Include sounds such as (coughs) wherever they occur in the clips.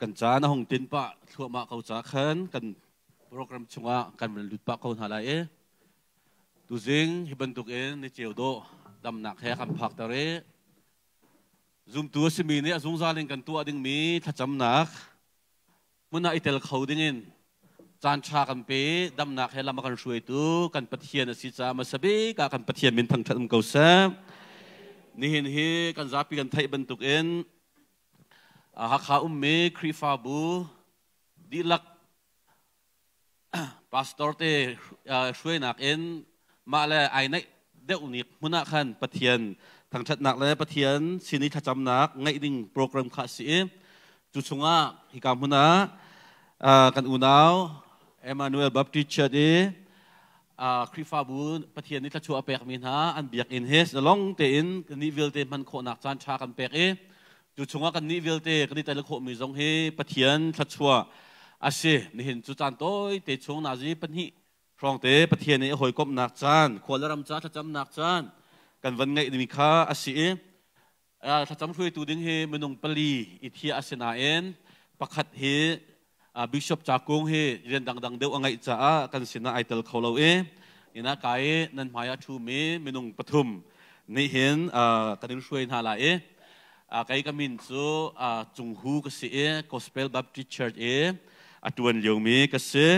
กันจานะหงตินปะทั่วมาเขาจาขันกันโปรแกรมชงะกันบรรลุปะเขาหาลายเอตุจิงฮิบันตุกเอ็นในเจียวโดดำหนักแค่คำพักตะเร zoom ตัวสมีเนี่ยสงซาลิงกันตัวดึงมีถ้าจำหนักมันน่าอิเตลเขาดึงเองจานชากันเปดำหนักให้ลำกันช่วยตัวกันปะเทียนสิจามาสบิกกันปะเทียนเป็นทังทัมเกาแซนี่เห็นเฮกันจับปีกันไทยบันตุกเอ็น ฮักฮาอุมเมคริฟาบูดีลักพาสตอร์เตช่วยนักเอ็นมาเลยไอ้นี่เดี๋ยวนี้มุนักขันปะเทียนทางชัดนักเลยปะเทียนสินิทัจำนักไงดิ่งโปรแกรมข้าสีจุดสงะฮิกามุนากันอุนาวเอมานูเอลบัพติชเดคริฟาบูปะเทียนนี่ทัชัวเปกมินฮะอันเบียกอินเฮสลองเตอินนิวิลเตมันโคนักจานชากันเปกเอ จุดชงอะกันนิวิลเตกันนิแต่ละโคมีจงเฮปะเทียนทัชัวอาเซนี่เห็นจุดจานโต้เตชงนาจีปัญหิครองเตปะเทียนนี่หอยกบนักจานควรละรำจานทัจำนักจานกันวันไงมีค่าอาศัยถ้าจำช่วยตัวดึงเฮมันงปลีอิทีอาศนาเอ็นประคัดเฮบิชอปจากงเฮเรียนดังๆเดียวอังไงจ้ากันสินะไอเตลเขาเราเองนี่นะกายนั่นหมายชูเมมันงปฐุมนี่เห็นกันดึงช่วยหาละเอ งกายก็มินซูจงฮูก็สิเอ Gospel Baptist Church เออตัวนเลียวมีก็สิ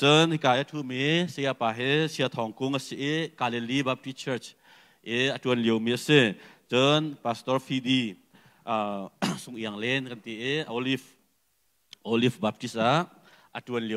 จนกายทูมีเสียป่าเฮเสียทองกุ้งก็สิเอกาลิลี Baptist Church เออจวนเลียวมีเสจนพาสตอร์ฟีดีส่งย่างเลนกันทีเอโอลิฟโอลิฟบัพติสาอจวนเลี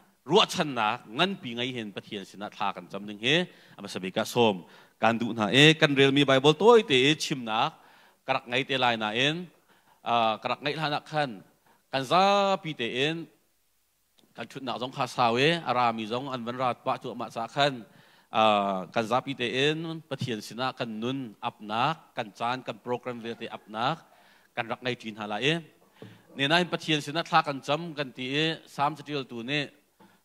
รัวฉันนะงั้นปีไงเห็นปะเทียนสินะทากันจำหนึ่งเฮอามาสบิกาสมการดูนะเอกันเรียนมีไบเบิลตัวเตชิมนักกระไงเตลายนะเอ็นกระไงท่านักขันกันซาปีเตนกันชุดหนักจงคาสาวเออารามีจงอันวันรัดปะจุมาสักขันกันซาปีเตนปะเทียนสินะกันนุนอับนักกันจานกันโปรแกรมเวทีอับนักกันรักในจีนฮาลาเอเนี่ยนะปะเทียนสินะทากันจำกันตีสามสติลตัวเนี่ย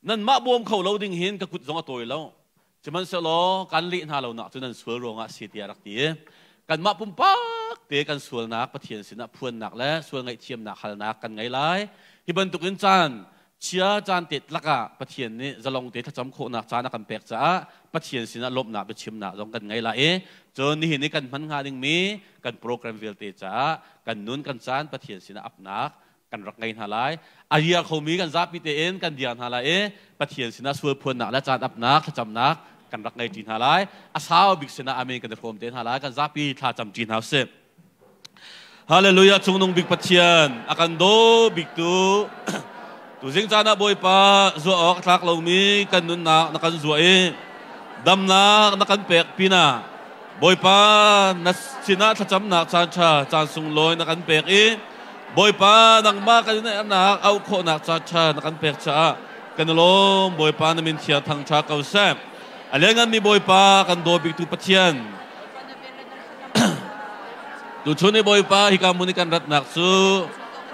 นนี่กันขจำหนักอาศินพานเขาเราดึงเงินปะเทียนแหกันมากันลักโดนขันตูกันมาปุ่มปากเตียเอามันเนี่ยรักันเรามีชุ่งไหลนุนักเห็นอาเอาอุ้มเขาเกวไอ้สายสมาแล้วปะกวนักจนนั่นขจำหนักไทยเราดึงเห็นกันหาฉิดเรานั่นมาเราดึงเห็นกับกุดสองตัวเราจะมันเสลอกันลีน่าเราหนักจนนั่นสวยรงอะเสียเตียรักตีกันมาปุ่มปากเตีกันสวยนักปะเทียนสินะพวนหนักและสวยไงเทียมหนักขนาดกันไงไรที่บรรทุกอินจานเชียจานติดลักะปะเทียนนี่จะลงเตะถ้าจำโคนักจานักกันแปลกจ้าปะเทียนสินะลบหนาไปชิมหนาลงกันไงล่เจนนี่เห็นนี่กันพันงานดึงมีกันโปรแกรมเวลเตจ้ากันนุนกันจานปะเทียนสินะอับนัก กันรักไงหาลายอาเยียเขามีกันรับมีเตเอ็นกันเดียนหาลายเอปะเทียนสินาสวยพวนนักและจานอับนักจำนักกันรักไงจีนหาลายอาสาวบิกสินะอเมนกันเดฟอมเตนหาลายกันรับปีท่าจำจีนหาเสพฮาเลลูยาจงนงบิกปะเทียนอากันโดบิกตูตุจิงจานาบอยปาจัวออกทักลงมีกันนุนนักนักันจัวเอดัมนักนักันเปกปีนาบอยปานัสสินะท่าจำนักจานชาจานสุงลอยนักันเปกเอ boy pa nang ma kan na na au kho na cha cha na kan pek cha kan lo boy pa na min thia thang cha kau sa alengan mi boy pa kan do big tu pathian tu (clears throat) chuni boy pa hikamuni kan rat naksu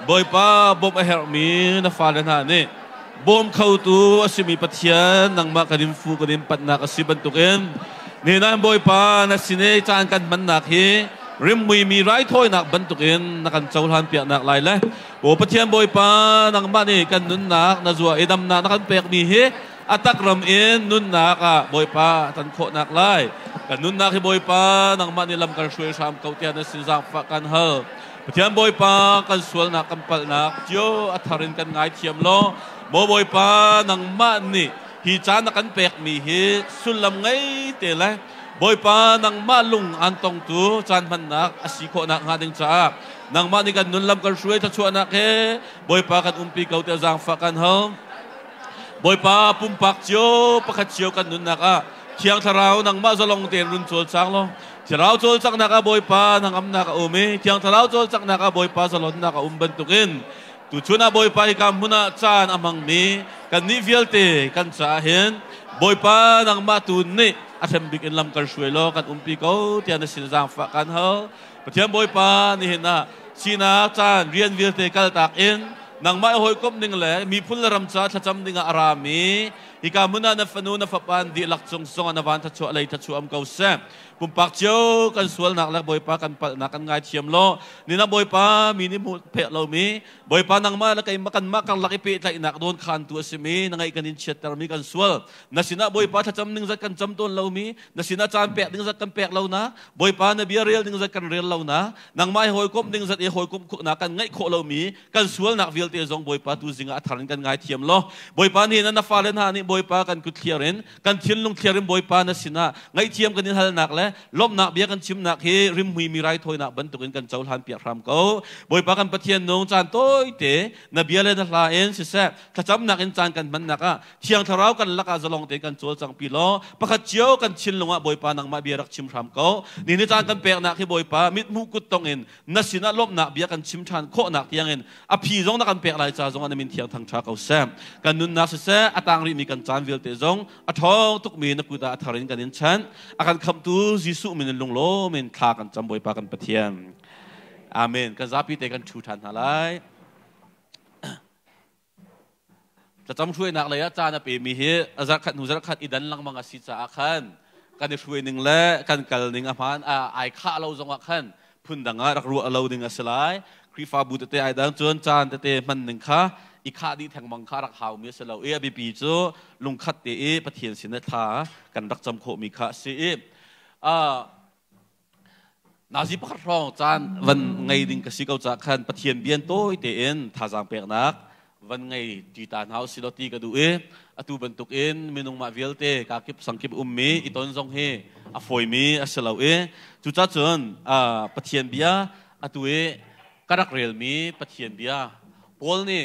boy pa bom a her mi na falan ni bom khau tu asimi nang ma kadim fu kadim pat nak asiban tukin ni na boy pa na sine chan kan man nak hi ริมมีมีไรถ้อยนักบรรทุกเองนักกันเจ้าทันเปียกนักลายเลยโอ้ปเทียนบอยปานักบ้านนี่กันนุนนักนาจัวเอดำนานักกันเปียกมีเฮอัตักรำเองนุนนักอะบอยปาทันโคนักลายกันนุนนักให้บอยปานักบ้านนี่ลำการช่วยชามเกาเตียนในสินสังฟักกันเฮปะเทียนบอยปากันส่วนนักกันปัลนักเจ้าอัตรินกันง่ายเทียมล้อโมบอยปานักบ้านนี่ฮีจานักกันเปียกมีเฮสุลลำไงเตะเลย วปักเจียวกันนุนนักอะเทียงทาราวนังมาจะลงเตียนรุนโจลจางโล Tiraw chol sak naka boy pa nang am naka umi. Tiang tiraw chol sak naka boy pa sa lon naka umbantukin. Tu chuna boy pa ikam muna chan amang mi. Kan ni vielte kan sahin. Boy pa nang matun ni. bik in lam kar suelo kan umpi ko. Tiang na sinazang fa kan ho. Patiang boy pa ni hina. Sina chan rian vir te kal tak in. Nang mai hoi kom ning le. Mi phul ram cha chacham ning arami. Ika muna na fanu na fapan di lakchong song na van tachu alay tachu am kau sem. ปุ่มปักเจ้ากันสวนหนักแล้วบอยปากันนักกันง่ายเทียมโลนี่นะบอยปามีนี่มุเพะเรามีบอยปานังมาแล้วก็มากันมากันลักเปะ lại นักโดนขันตัวสิมีนังไงกันนินเชตร์มีกันสวนนัสินะบอยปากันกุดเทียรินกันเทียนลงเทียรินบอยปานะสินะไงเทียมกันนินฮัลนักและลบหนักเบียกันชิมหนักเฮริมหุยมีไรถอยหนักบรรทุกันกันเจ้าหลานเปียกรามเขาบอยปากันปะเทียนนงจานโต้ยเตนับเบียเลนะลาเอ็นสิแซ่ถ้าจำหนักเอ็นจานกันมันหนักอะเทียงทะเลาะกันลักอาจะลองเตกันโจจังปีล้อประคัดเจียวกันชินลงอะบอยปานังมาเบียรักชิมรามเขานี่นิจานกันเปียกหนักเฮบอยปามิดมุกุดตองเอ็นนัสินะลบหนักเบียกันชิมชานโคหนักเทียงอ็นอภีจงนักกันเปียกลายจ่าจงอันมินเทียงทางชาเขาแซ่กันนุนนักสิแซ่อตังริมีกัน tiang in a phi zong na kan pek lai cha zong an min thiang thang cha ko sam kan nun na se se atang ri mi kan chan vil te zong a thong tuk mi na kuta atharin kan in chan akan kham tu jisu min lung โลมินทากันจำบวยปากันปะเทียนอาเมนกันซาพีเตกันชูทันอะไรจะจำช่วยนักเลยอาจารย์นะปีมีเฮอาจารย์ขัดหนูจะขัดอีดันลังมังสิจ้าขันกันช่วยหนึ่งและกันกัลหนึ่งอภานอาไอข้าเราจงขันพุ่นดังอะรักรู้เราหนึ่งสลายครีฟาบูตเตไอดังจวนจานเตเตมันหนึ่งข้า อีข้าดีแทงมังข้ารักหาวมีสลาวเอบีปีจูลุงขัดเตอปะเทียนสินทากันรักจำโคมีข้าสิอ่านาจิพักรองจานวันไงดิ่งกสิกาจากขันปะเทียนเบียนโต้เตเอ็นท่าจางเปียกนักวันไงจีตานเฮาสิลตีกระดูเออตูบรรทุกเอ็นมินุงมาเวลเตกากิบสังกิบอุ้มมีอีตอนซองเฮอฟอยมีอสลาวเอจุจ้าจนอ่าปะเทียนเบียอตูเอกรักเรียลมีปะเทียนเบียพอลนี่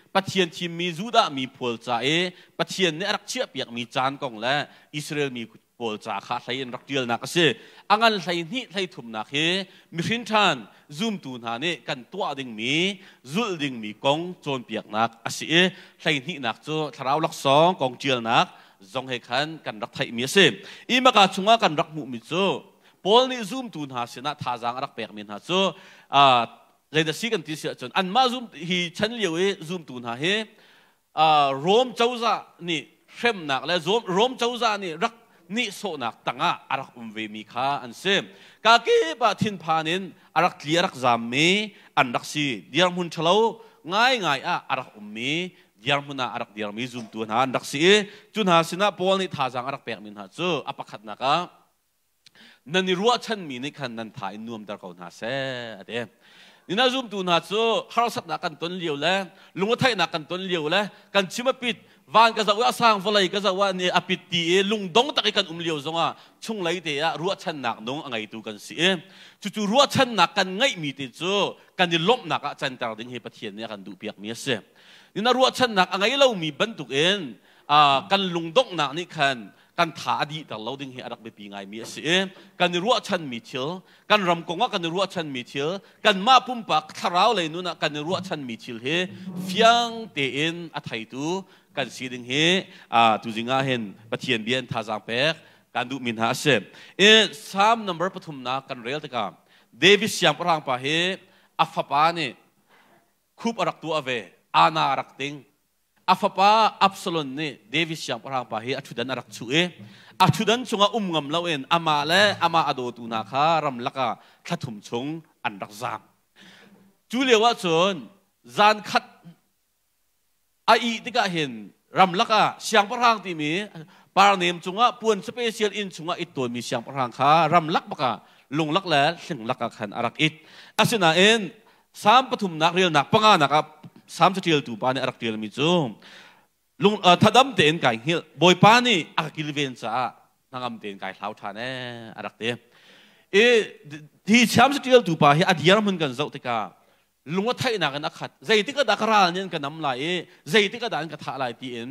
ปะเทียนทีมีจูดามีพวลจ่าเอปะเทียนเนี่ยรักเชียบอยากมีจานกองและอิสราเอลมีพวลจ่าขาใส่รักเดียลนักเสียงานใส่นี่ใส่ถุมนักเฮมิชินทาน zoom ตูนานี่กันตัวดิ่งมีจุดดิ่งมีกองจนเปียกนักอสิเอใส่นี่นักจูทราวลักสองกองเจียลนักจงเฮขันกันรักไทยมีเสียอีมากาชงากันรักมุมิจูโพลนี่ zoom tu na sina thazang rak pek min ha so เลยจะสิกันที่เสียจนอันมาซุมฮีฉันเลี้ยวเอซุมตูนหาเฮอ่ารมเจ้าซะนี่เข้มหนักและรวมรมเจ้าซะนี่รักนี่โซนักตั้งอะอารักอุมเวมีค่าอันเซมกากีปะทินพานินอารักเลียรักจามีอันรักสีเดียร์มุนเชลาง่ายง่ายอะอารักอุมมีเดียร์มุนอารักเดียร์มีซุมตูนหาอันรักสีจุนหาสินะปอลนี่ท่าจังอารักเปียกมินหาจูอปักขัดนักอะนันรัวฉันมีนี่ขันนันถ่ายนวมดารกาวนาเซเด นี่น่า zoom ดูน่าจูฮาร์สับนักกันต้นเลียวแล้วลุงว่าไทยนักกันต้นเลียวแล้วกันชิมปิดวันก็จะว่าสร้างฟลายก็จะว่าเนี่ยอภิตีลุงดงตักกันอุ้มเลียวซงอะช่วงไรเดียรัวชันหนักน้องไงตูกันเสิจู่ๆรัวชันหนักกันไงมีติดจูกันนี่ล้มหนักอาจารย์ตาดินเฮปเทียนเนี่ยกันดูเปียกเมียเสนี่น่ารัวชันหนักไงเรามีบรนทุกเองอ่ากันลุงดงหนักนี่คัน ถาดีแต่เราดึงเฮรักไปปีไงมีเสียกันรัวชันมีเชียวกันรำกงว่ากันรัวชันมีเชียวกันมาปุ่มปักทาราวเลยนู่นนะกันรัวชันมีเชียวเฮฟียงเตอินอัฐายตูกันสีดึงเฮอ่าตุจิงาเห็นปะเทียนเบียนทาจางเปกกันดูมินหาเสเอสามนัมเบอร์ปฐุมนากันเรียลตะกามเดวิสยังพรางปะเฮอัฟปาเนคูบอรักตัวเวอานารักติง afapa absalon ne davis yang parang pa hi achudan arak chu e achudan chunga umngam lawen ama le ama ado tu na kha ram laka thathum chung an rak zam chu lewa chon zan khat a i tika hin ram laka siang parang ti mi par nem chunga puan special in chunga it ton mi siang parang kha ram lak baka lung lak la sing laka khan arak it asina en sam pathum nak real nak panga nakap สามสิบเดียวตูปานี่อักเดียวมิจูลุงถ้าดำเต็นไก่เฮียบอยปานี่อักกิลเวนซ่านางอำเต็นไก่เท้าทานเออักเดียเอที่สามสิบเดียวตูปาเฮียอดียร์มันกันเจ้าติกาลุงว่าไทยนักนักขัดใจที่ก็ดักราเนี่ยกันน้ำลายใจที่ก็ดันกระทะลายตีเอ็น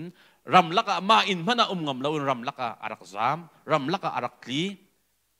รำลักมาอินพันอุ้มงำเรารำลักอารักซามรำลักอารักลีบอมราบรรทุกเอ็นอารักอุมเลียวจารักฮิลโคตีเสียจนอเมปฐุมนักะอารักมี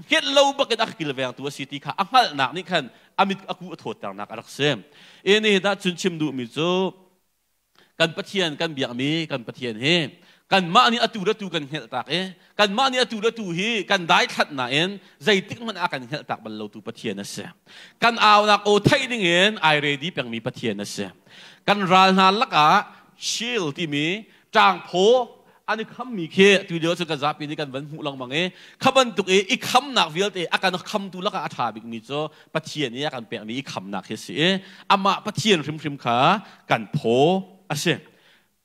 ายเห็นกระสงอะ ket lo ba ket ak kil veng tu city kha angal nak ni khan amit aku thot tang nak arak sem eni da chun chim du mi zo kan pathian kan biak mi kan pathian he kan ma ni atu da tu kan hel tak e kan ma ni atu da tu hi kan dai khat na en zai tik man akan hel tak ban lo tu pathian na se kan aw nak o thai ding en ai ready peng mi pathian na se kan ral na laka shield ti mi chang pho อันนี้คำมีเคตัวเดียวสุกจะปีนี้กันวันหูลงมังเอ๋ขบันตุกเออีคำหนักเวลเตอาการคำตุลักอาถาบิกมีโจปะเทียนนี่กันเปียมีอีคำหนักเฮสิเออามาปะเทียนริมริมขากันโพอาเซ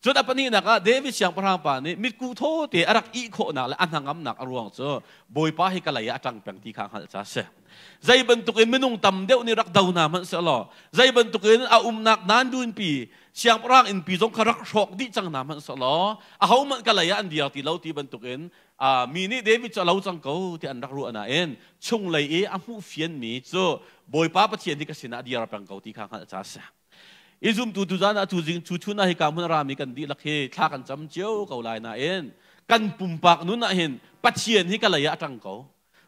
จนอปนี้นักเดวิสยังพระรามปานี่มิกูโทเตอรักอีโคนักและอันหังำนักอรวงโจบอยป้าให้กันเลยอาจังเปียงที่ข้างหัลจ้าเซ zai bentuk in menung tam deu ni rak dau na man se lo zai bentuk in a um nak nan dun pi siang prang in pi jong kharak shok di chang na man se lo a hau man kalaya an dia ti lo ti bentuk in a mi ni david cha lo chang ko ti an rak ru ana en chung lai e a mu fian mi cho boi pa pa chien di ka sina dia ra pang ko ti khang cha sa izum tu tu zana tu jing chu chu na hi ka mun ra mi kan di lakhe thla kan cham chiu ko lai na en kan pum pak nu na hin pa chien hi kalaya atang ko ปัจเจียนนี่นักเดียร์ปีเก่าที่อาหูฟียงตุกันสีดิงเฮียบีปีตุกมิเสปัจเจียนนี่นักเดียร์ปีเก่าที่กันหันเราเสียจนกันเกียงกับกันมินาอุปอลเดียร์ปีนักกันเกียงกับกันไงมีเฟียมนามเดียร์ปีนักเฮอินหังปีออกอัตลากดิมีเสลา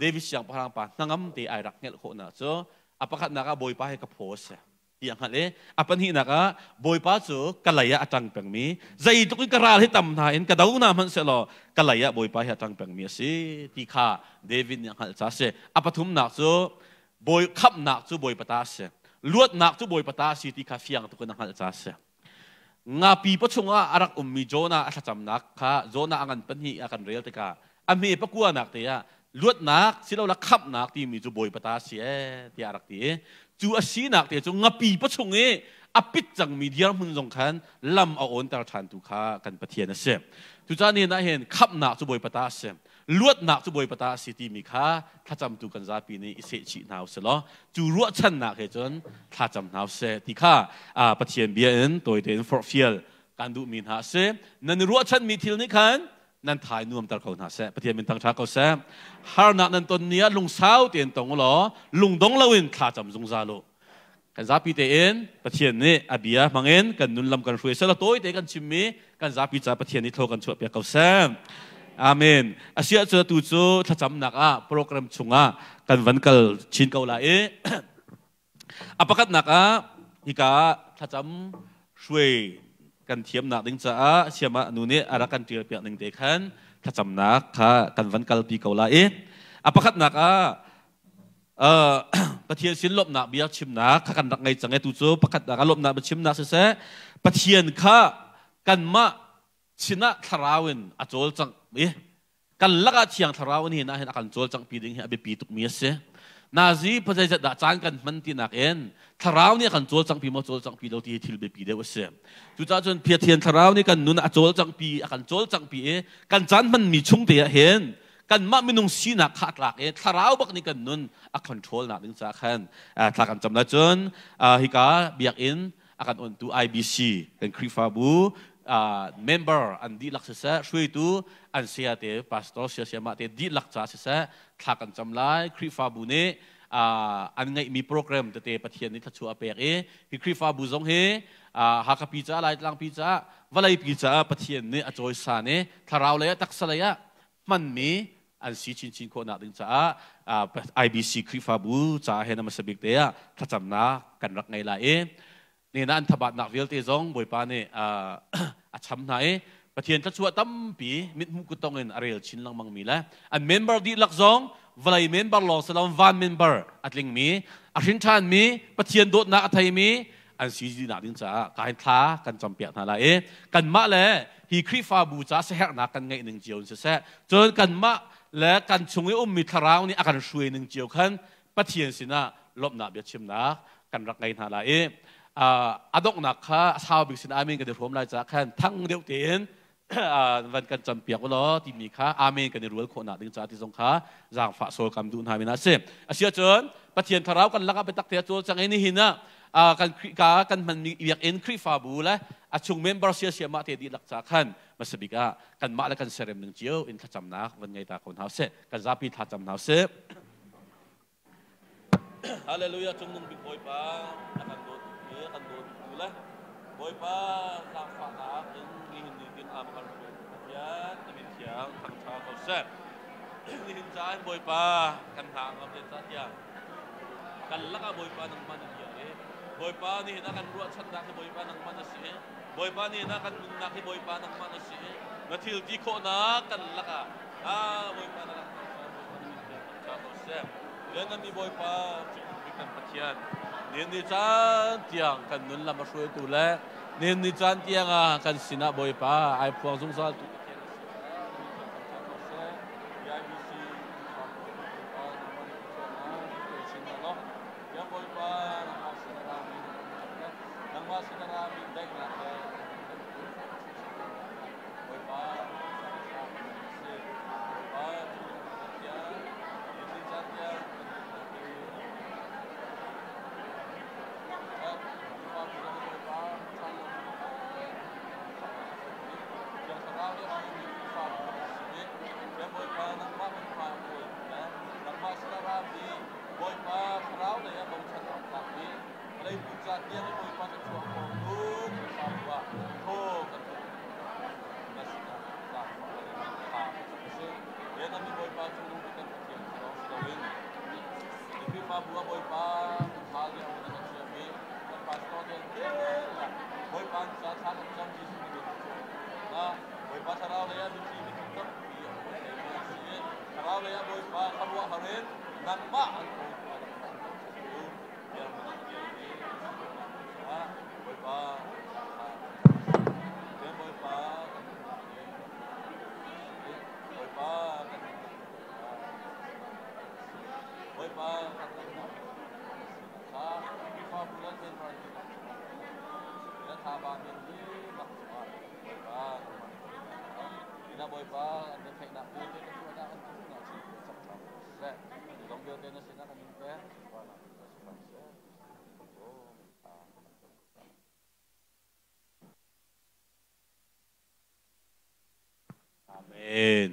อะที่นุ่งพังลักอะ Davis yang parang pa nangam ti ay rak ngel ko na so apakat naka boy pa ka pose yang hale apan hi naka boy pa so kalaya atang pengmi zai to ki karal hi tam na in kadaw na man selo kalaya boy pa hi atang pengmi si ti kha David yang hal sa se apathum na so boy khap na so boy pata se luat nak so boy pata si ti kha fiang to ko nang hal sa se nga pi pa chunga arak ummi jona athacham nak kha jona angan panhi akan real te ka ami pa kuwa nak te ya ลวดนักสิเราละขับนักที่มีจูบอยปตาเสียที่อารักตีจูอาศีนักที่จูงับปีปะชงเออปิดจังมีเดียร์มุนจงคันลำเอาอนตาชันตุขากันปะเทียนเสียจูจานี่นะเห็นขับนักจูบอยปตาเสียลวดนักจูบอยปตาสิที่มีค่าถ้าจำตุกันซาปีนี้เสชินาวเสลอจูรัวชันนักเหจนถ้าจำนาวเสที่ค่าอ่าปะเทียนเบียนตัวเดินฟอร์ฟิลกันดูมีนาเซนันรัวชันมีทิลนี่คัน นั่นถ่ายนุ่มตะเขาหนาเซปฏิมินตังชาเขาเซฮาร์นักนั่นตนเนี้ยลุงสาวเตียนตรงหรอลุงดงเลวินขาจำจงซาโลกันซาปีเตเอ็นปฏิเนี้อาบียมังเอ็นกันนุนลำกันช่วยเสละตัวเตกันชิมมีกันซาปีจ่าปฏิเนี้โทกันช่วยเปียเขาเซอาเมนอาเซียเจอตูจูถ้าจำนักอะโปรแกรมชงอะกันวันเกัลชินเกาลาเออปกัดนักอะฮิกาถ้าจำช่วย กันเทียมหนักดึงจ้าเสียมานูเนี่ยอารักันเตียเปียกหนึ่งเด็กขันถ้าจำนักค่ะกันวันกัลปีเกาลาเออปกัดนักอะเอ่อปะเทียนสินลบหนักเบียชิมนักกันนักไงจังไงตูจูปกัดหนักลบหนักบชิมนักเสียปะเทียนค่ะกันมาชินะทาราวินอจอลจังเอ๊ะกันลักอาเชียงทาราวินเห็นนะเห็นกันจอลจังปีดึงเห็นอเบปีตุกมีเส นาซีพระเจ้าจะจานกันมันตีนักเอ็นทาราวนี่กันจลจังปีมาจลจังปีเราที่ทิลเบปีเดวเสจุดจ้าจนเพียเทียนทาราวนี่กันนุนอจลจังปีกันจลจังปีเอกันจานมันมีชุ่งเดียเห็นกันมาไม่นุ่งสีนักขาดหลักเอทาราวบักนี่กันนุนอักคอนโทรลนักดึงจากขันอ่าถ้ากันจำได้จนอ่าฮิกาเบียกอินอากันอนตู IBC กันคริฟาบู member an di lak sa shui tu an sia te pastor sia sia ma te di lak cha sa thakan chamlai khri fa bu ne an ngai mi program te te pathian ni thachu apek e hi khri fa bu zong he ha ka pi cha lai tlang pi cha walai pi cha pathian ne a choi sa ne tharau le tak sa le ya man mi an si chin chin ko na ding cha IBC khri fa bu cha he na masabik te ya thacham na kan rak ngai la e นี่นั่นทบัดนักวิลตีจงบอยปานี่อาชำไหนประเทศทัชวตั้มปีมิดมุกุตงเงินอะไรชินลังมังมีละอันเมมเบอร์ดีลักจงวลัยเมมเบอร์ลอสลามวันเมมเบอร์อัดลิงมีอาชินชานมีประเทศโดดนักไทยมีอันซีจีนักดินจ้าการท้ากันจำเปียกนั่นแหละเอกันมาเลยฮีครีฟาบูจ้าเสียนักกันไงหนึ่งเจียวเสียจนกันมาและกันชงไอ้อุ้มมีทาราวนี่อาการช่วยหนึ่งเจียวขันประเทศสินะลบนักเบียดชิมนักกันรักไงนั่นแหละเอ อาดกนักค่ะชาวบิกสินอาเมนกันเดี๋ยวผมไล่จากขันทั้งเดียวเตียนวันกันจำเปียกว่าล้อที่มีค่ะอาเมนกันในรัวคนหนาดึงจากที่สงขาจางฝาโซกำดูนหามินาเซอาเซียเจินปะเทียนทาราวกันลักไปตักเทียโจจังไอ้นี่หินะกันกากันมันมีอยากเอ็นครีฟาบูละอาชุงเมมเบอร์เสียเสียมาเทียดีลักจากขันมาสบิกากันมาและกันเสร็จหนึ่งเจียวอินทัจำนักวันไงตาคนเท้าเซกันซาปีทัจำเท้าเซฮาเลลูยาจงนุ่งบิโอยปา กันโดนเยกันโดน lah boy pa lang fa na in lihin ni tin am kan ko yan namin siya thang cha ko sa lihin cha boy pa kan hang am sa ya kan la ka boy pa nang man ya eh boy pa ni na kan ruat chat na boy pa nang man si eh boy pa ni na kan na ki boy pa nang man si eh na til di ko na kan la ka ah boy pa na cha ko sa yan na mi boy pa kan patyan นี่นี่จันเตียงกันนุนลำมาช่วยตัว Além do desafio, a gente encontra aqui o Arcondu, que é o Fábio Arcondu, que é o Fábio Arcondu, que é o Fábio Arcondu, boleh é hal yang Arcondu, que é o Fábio Arcondu, que é o Fábio Arcondu, que é o Fábio Arcondu, que é o Fábio Arcondu, que é o Fábio Arcondu, que é o boy ba de khai na ko de ko na an tu na chi ko chap chap se dong yo de na se na ka min pe wa na ko se pa se o a amen.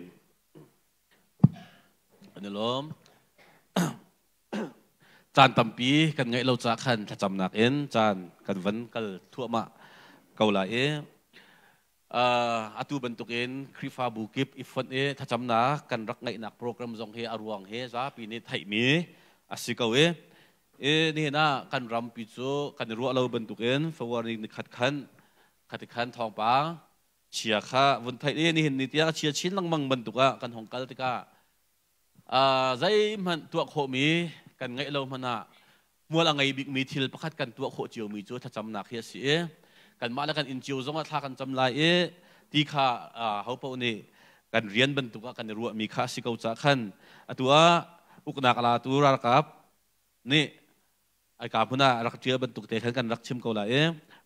An (coughs) chan tampi kan ngai lo cha khan thacham nak en chan kan van kal thuama kaula e atu bentukin krifa bukip ifon e tha cham na kan rak ngai nak program zong he aruang he za pi ni thai mi asikawe e ni na kan ram pi chu kan ru lo bentukin fawari ni khat khan khat khan thong pa chia kha vun thai ni hin ni tia chia chin lang mang bentuka kan hong kal tika à dây man tua khổ mi kan ngai lo mana mua là ngày bị mi thil pakhat kan tua khổ chiều mi chu กันมาแล้วกันอินจิวซงว่าท่ากันจำลายเอตีข้าเขาเปอุนี่กันเรียนบรรทุกกันรู้มีข้าสิเกาจักขันตัวอุกนักลาตัวรักับนี่ไอ้กาพุน่ารักเชื้อบรรทุกเตะขันกันรักชิมเขาลายเอ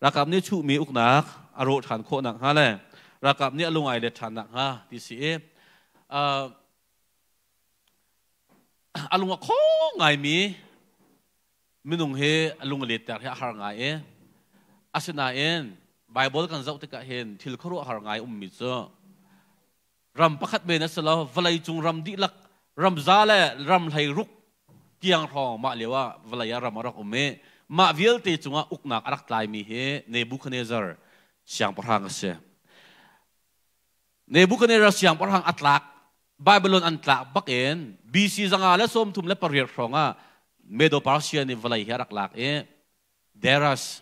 รักับนี่ชูมีอุกนักอารมณ์ฐานโคหนักฮะเลยรักับนี่ลงไอเด็ดฐานหนักฮะดีสีเอ่าอารมณ์ว่าโคไงมีมินุงเฮอารมณ์เลดแต่ให้หางไงเอ asina en bible kan zau te ka hen thil khoro har ngai um mi cho ram pakhat be na sala valai chung ram di lak ram za le ram lai ruk tiang thong ma lewa valaya ram rak umme ma vial te chunga uknak arak tlai mi he nebuchadnezzar siang parhang se nebuchadnezzar siang parhang atlak Babylon an tlak bakin BC zanga la som tum le parir ronga medo parsia ni valai herak lak e deras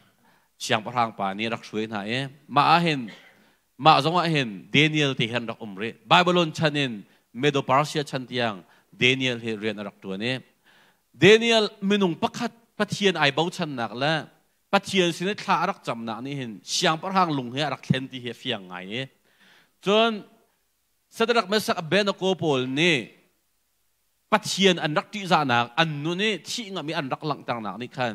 ชียงพรางป่านี้รักสวยนะเอ๊ะมาเห็นมาจงเห็นเดนิเอลที่เห็นรักอมเรไบเบิลนชันเนนเมโดปาร์เซียชันที่ยังเดนิเอลเรียนรักตัวนี้เดนิเอลมินุงประคัดปะเทียนไอเบลชันหนักแล้วปะเทียนสินทารักจำหนักนี้เห็นเชียงพรางลุงเฮรักเห็นที่เฮฟียงไงจนสตรักเมสักเบนโกโปลนี่ปะเทียนอันรักที่จานักอันนู้นนี่ที่งมีอันรักหลังต่างหนักนี่คัน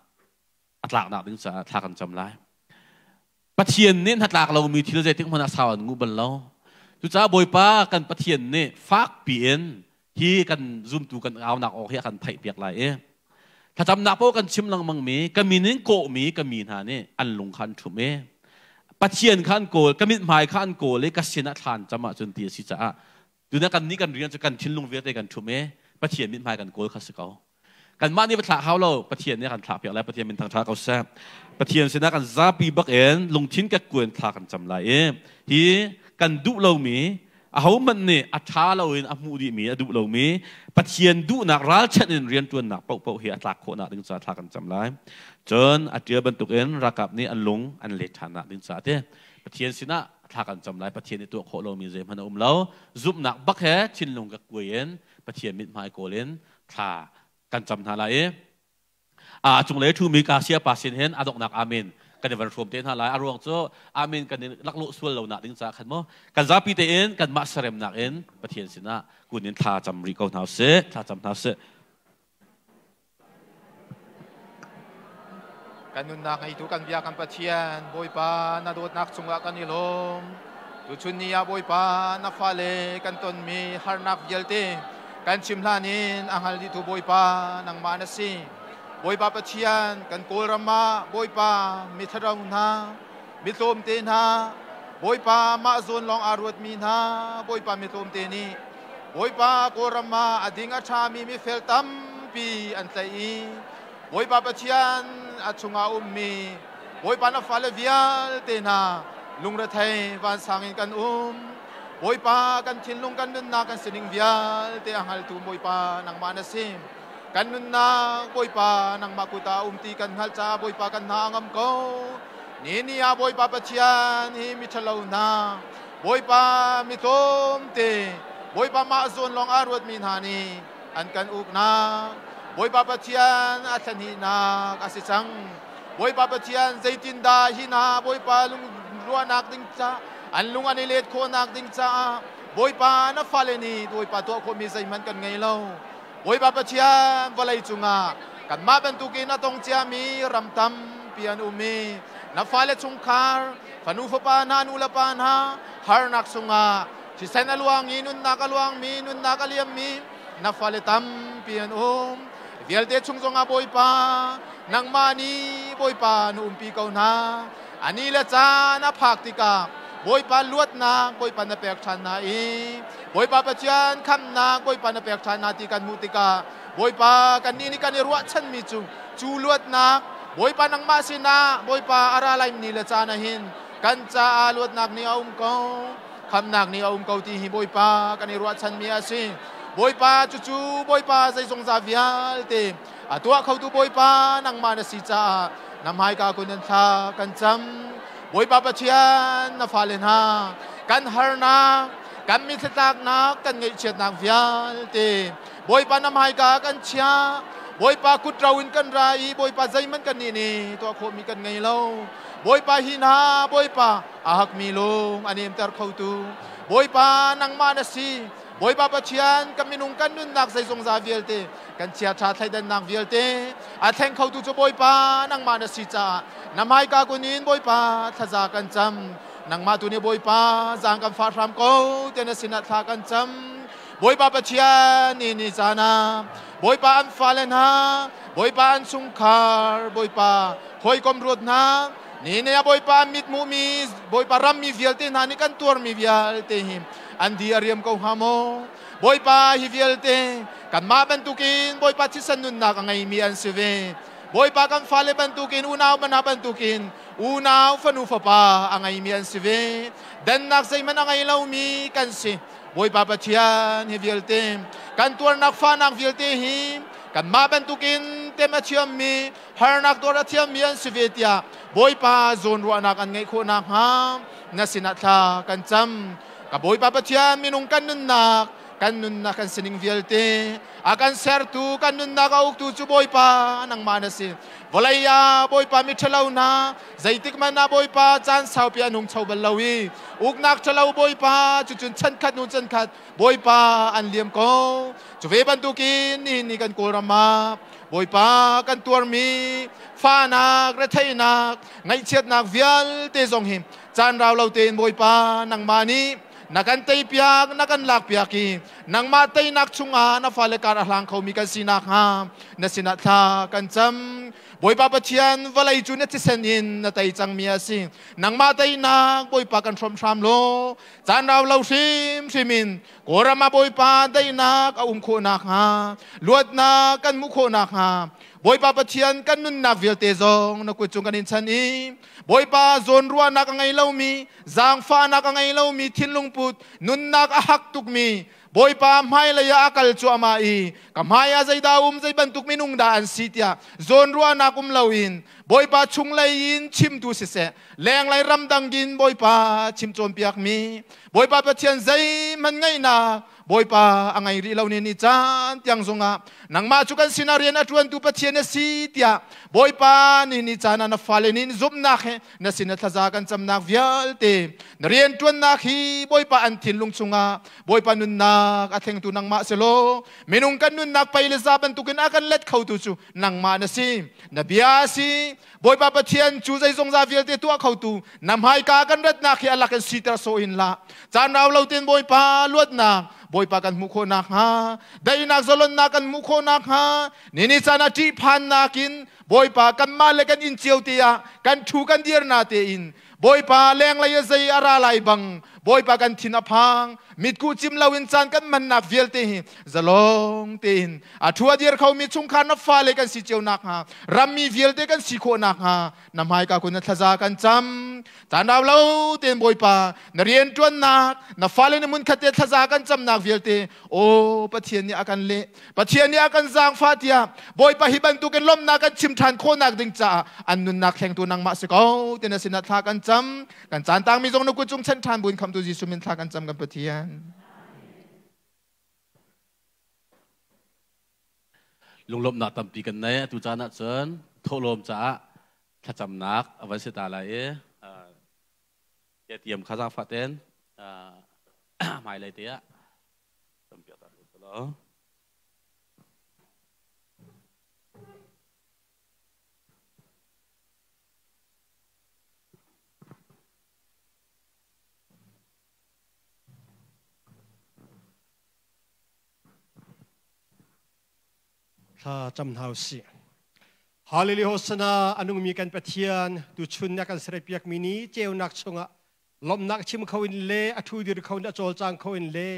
อัตลักนักถึงจะทักันจำไรปะเทียนนี่ถ้าหลักเรามีที่เราจะถึงมันสาวงูบันเราทุจ้าบอยป้ากันปะเทียนนี่ฟักเปลี่ยนที่กันซุ่มตูกันเอาหนักออกให้กันไถ่เปียกไหลถ้าจำหนักพวกกันชิมลังมังมีก็มีนึงโกมีก็มีหานี่อันลงคันถุมเอปัจเจียนขันโกลกมิดหมายขันโกลเลยกัศนัทานจำมาจนเตียสิจ้าดูนักันนี้กันเรียนจะกันทิ้งลงเวียดกันทุ่มเอปัจเจียนมิดหมายกันโกลขัสเขา กันมานี่ปัจฉาเขาเราปัจเจียนเนี่ยกันถาเพียงแล้วปัจเจียนเป็นทางท้าเขาแซ่บปัจเจียนเสนากันซาปีบักเอ็นลงทิ้งกับกวนทากันจำไรเอฮีกันดุเรามีอาหมันเนี่ยอัฐาเราเองอามูดีมีอดุเรามีปัจเจียนดุนักรัชนินเรียนตัวหนักเป่าเป่าเฮียตักโคนักดึงจะทากันจำไรจนอาเจียบรรทุกเอ็นรักับนี้อันลงอันเล็ดฐานะดินสาเตปะเทียนสินะทากันจำไรปะเทียนในตัวโคโลมีเจมันอุ้มเราซุบหนักบักแฮชินลงกับกวนปะเทียนมิดไมโกเลนทา กันจำทาไรอาจงเลยทูมีกาเซียปาสินเห็นอาดกนักอาเมนกันในวันรวมเต้นหาลายอารวงโจอาเมนกันในลักลุส่วนเรานักดึงจากขันโมกันซาปีเต็นกันมาสเรมนักเอ็นประเทียนสินะกุนินท่าจำรีกเอาเท้าเสท่าจำเท้าเส kanun na kay kan biya kan patian boy pa na dot nak sunga kanilom tuchun niya boy pa na fale kanton mi harnak yelte kan chimlanin ang hal dito boy pa ng manasi boy pa patian kan kulrama boy pa mitharaw na mitom tin ha boy pa mazon long arwat min ha boy pa mitom tini boy pa kurama ading achami mi feltam pi antai boy pa patian at sunga ummi boy pa na fala vial te na lungra thai van sangin kan um boy pa kan thinlung kan nun na kan sining vial te angal tu boy pa nang manasim kan nun na boy pa nang makuta umti kan hal cha boy pa kan nangam ko ni ni a boy pa pachian hi mi thalo na boy pa mi tom te boy pa ma zon long arwat min hani an kan uk na boy papatian at sanina kasi sang boy papatian zaitin da hina boy palung luan akting cha an lungan ilet ko nakting cha บอยปานะฟาเลนีบอยปาตัวคนมีใจมันกันไงเล่าบอยปาปะเชียนวลัยจุงากันมาเป็นตุกินนะตรงเจียมีรำตำเปียนอุมีนะฟาเลจุงคาร์ฟันูฟปานานุลปานาฮาร์นักสุงาที่เซนลวงอีนุนนักลวงมีนุนนักเลียมมีนะฟาเลตำเปียนอุมเดียลเตชุงจงอาบอยปานังมานีบอยปานุมปีเกานาอันนี้ละจ้านะพักติกา boy pa luat na boy pa na pek chan na i boy pa pa chian kham na boy pa na pek chan na ti kan mutika boy pa kan ni ni kan ruwa chan mi chu chu luat na boy pa nang masina boy pa aralai ni la cha na hin kan cha a luat nak ni aum ko kham nak ni aum ko ti hi boy pa kan ni ruwa chan mi asi boy pa chu chu boy pa sai song za vial te a tua khau tu boy pa nang ma na si cha nam hai ka kun tha kan cham บวยปาปเชียนนาฟาเลนฮากันฮาร์นากันมิสตากนักกันเงยเชียนนางฟิยาเตบวยปานามายกากันเชียบวยปากุตราวินกันไรบวยปาใจมันกันนี่นี่ตัวโคมีกันไงเล่าบวยปาหินาบวยปาอาหักมีลงอันนี้มตรเข้าตูบวยปานังมาดสี บวยปาปะเชียนกันมินุงกันนุนนักใส่ทรงซาเวียลเตกันเชียชาไทยดันนักเวียลเตอาแทงเขาตูจะบวยปานังมาดสีจ้านำให้กากุนินบอยปาทจากันจำนังมาตุนีบอยปาจางกันฟาทรามโกเตนสินัทากันจำบอยปาปะเชียนนี่นี่จานาบอยปาอันฟาเลนาบอยปาอันสุงคาร์บอยปาหอยกมรุดนา นี่เนี่ยบอยปามิดมูมีบอยปารัมมีเวียลเตนานี่กันตัวมีเวียลเตหิมอันดีอารียมเขาฮามโบอยปาฮิเวียลเตกันมาเป็นตุกินบอยปาชิสันนุนนักไงมีอันเสเว boy pa kan fale bantukin unaw man bantukin unaw fanu fa pa ang ay miyan si ve dan nak say man ang ay mi kan si boy pa pa chian hi vielte kan tuar nak fa nak vielte hi kan ma bantukin tema chiam mi har nak dora chiam miyan si ve boy pa zon ru anak an ngai ko nak ha na sinatha kan cham. Ka boy pa pa chian minung kan nun nak kanun na kan sining vielte akan sertu kanun na ka uktu chu boy pa nang manasi volaya boy pa mi thalaw na zaitik man na boy pa chan sau pia nung chau balawi uk nak thalaw boy pa chu chun chan khat nu chan khat. Boy pa an liam ko chu ve ban tu kin ni ni kan ko rama บอยปากันตัวมีฟ้านักและเทยนักในเชียดนักเวียลเตจงหิมจานเราเราเตนบอยปานังมานีนักันเตยพยากนักันลักพยากีนังมาเตยนักชุงอานาฟาเลการหลังเขามีกันสินักฮามนสินักทากันจำ boy pa pathian valai chu na tisen in na tay chang mi asi nang matay nak boy pa kan from from lo chan raw lo sim simin korama boy pa day nak a um kho nak ha luat na kan mu kho nak ha boy pa pathian kan nun nak vil te zong na ku chung kan in chan i boy pa zon ruwa nak ngai lo mi zang fa nak ngai lo mi thin lung put nun nak a hak tuk mi boy pa mai la ya akal chu ama i. Ka maya zai da um zai ban tuk minung da an sitia zon ruwa na kum lo in. Boy pa chung lai in, chim tu se se. Leng lai ram dang gin boy pa chim chom piak mi. Boy pa pathian zai man ngai na. Boy pa angai ri lo ni ni chan tiang zonga nang ma chu kan sinarian atuan tu pathian na si tia. Boy pa ni ni chana na fale ni zum na khe na sin tha za kan cham nak vial te rian tuan na khi boy pa an thin lung boy pa nun nak a tu nang ma selo menung kan nun nak pai le akan let khau tu chu nang ma na si. Na bia boy pa pathian chu zai zong za vial te tu a tu. Nam hai ka kan rat na khi ala kan sitra so in la. Chan raw lo ten boy pa luat na บอยปากันมุโคนักฮะได้นักสลนนักกันมุโคนักฮะนี่นี่สานาจีพันนักินบอยปากันมาเลกันอินเจียวเตียกันชูกันเดียร์นาเตอินบอยปาแรงลายใจอาราลายบัง boy pa kan thina phang mit ku chim lawin chan kan man nak vial te hi zalong te in a thua dir khau mi chung khan na fa le kan si cheu nak ha ram mi vial te kan si kho nak ha na mai ka kun thaza kan cham ta naw lo ten boy pa na rian tuan nak na fa le mun khate thaza kan cham nak vial te o pathian ni akan le pathian ni akan zang fa tia boy pa hi ban tu kan lom na kan chim than kho nak ding cha an nun nak kheng tu nang ma se ko ten sinat tha kan cham kan chan tang mi jong nu ku chung chen than bun kham tu ji sumin tha kan cham kan pathian ลุงลมนาตัมปีกันเนตุจานะเชิญโทลมจ้าถ้าจำนักอวันสิตาลายเอเตรียมข้าราชการหมายเลยเตี้ยตำเปียตาลุตลอ ถ้าจำเท้าสิฮาเลลูยาสนาอนุมีกันปะเทียนดูชุนนักกันเสรปียกมินีเจ้านักชงะลมนักชิมเขาอินเล่อทูดิรเขาเนจอลจางเขาอินเล่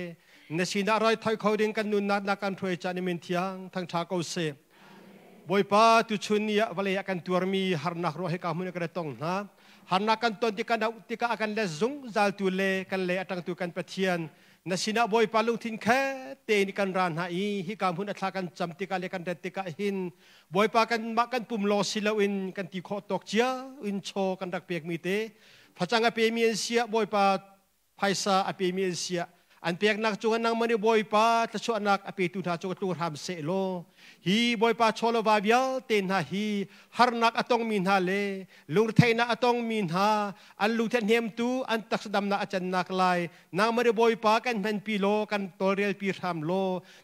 นสินารอยถอยเขาดิงกันนุนนักนักกันถวยจานิมินเทียงทั้งชาเกาเซบอยป้าตุชุนนี่วเลยกันตัวมีฮาร์นักโรให้กามุนกระตงนะฮาร์นักกันตอนที่กันที่กันอากันเลซุงจัลตุเลกันเลอตังตุกันปะเทียน na sina boy palung tin khe te ni kan ran ha i hi kam hun atha kan cham ti ka le kan ti ka hin. Boy pa kan ma kan pum lo silo in kan ti kho tok chia in cho kan dak pek mi te. Phachanga pe mi sia boy pa phaisa a pe mi sia อันเปียกนักจงนังมันบอยปาตะชวนักอภิตุนาจงตูรามเสโลฮีบอยปาชโลวาเบียเตนฮาฮีฮารนักอตองมินฮาเลลุงเทนนาอตองมินฮาอันลูเทนเฮมตูอันตักสดัมนาอาจารย์นักไลนังมันบอยปากันเป็นปีโลกันตัวเรียลปีรามโล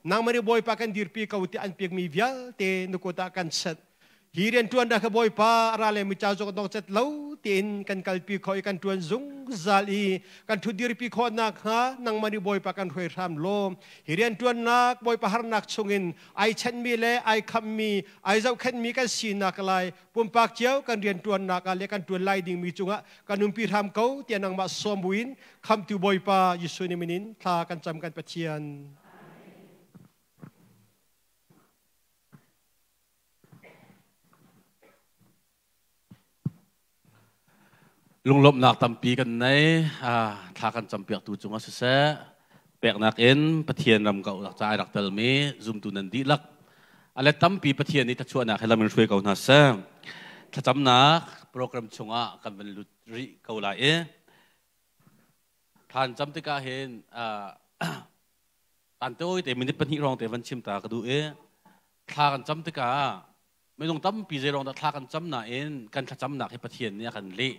นังมันบอยปากันดีรปีกาวติอันเปียกมีเบียเตนุกตากันเสร็ ฮีเรียนตัวนนักบอยปาอะไรเลยมิจ้าจงต้องเจ็ดเล่าเตียนกันกัลปีคอยกันตัวนซุงซาลีกันทุดีรปีคอนักฮะนังมันบอยปากันหวยรามโลมฮีเรียนตัวนนักบอยปาหารนักชงินไอเชนมีเล่ไอคำมีไอเจ้าเข็นมีกันสีนักลายปุ่มปากเจ้าวกันเรียนตัวนนักอะไรกันตัวไล่ดิ่งมีจุงะกันนุ่มพีรามเขาเตียนังมาสมวินคำติบอยปายิสุนิมินินทากันจำกันปะเทียน กันในอ่าทากันจำเปียกตูจงอาศัยเปียกนักเอ็นปะเทียนรำเก่าหลักใจหลักเตลมีซุมตูนันดีลักอะไรตำปีปะเทียนนี้ถ้าชวนนักให้เรามันช่วยเก่าหน้าเสถ้าจำนักโปรแกรมชงอะกันเป็นลุริเก่าหลายเอท่านจำติกาเห็นอ่าตันเต้ยแต่มันนี่เป็นที่รองแต่วันชิมตากระดูเอทากันจำติกาไม่ต้องตั้มปีเจรองแต่ทากันจำหนาเอ็นกันถ้าจำหนักให้ปะเทียนเนี่ยกันเละ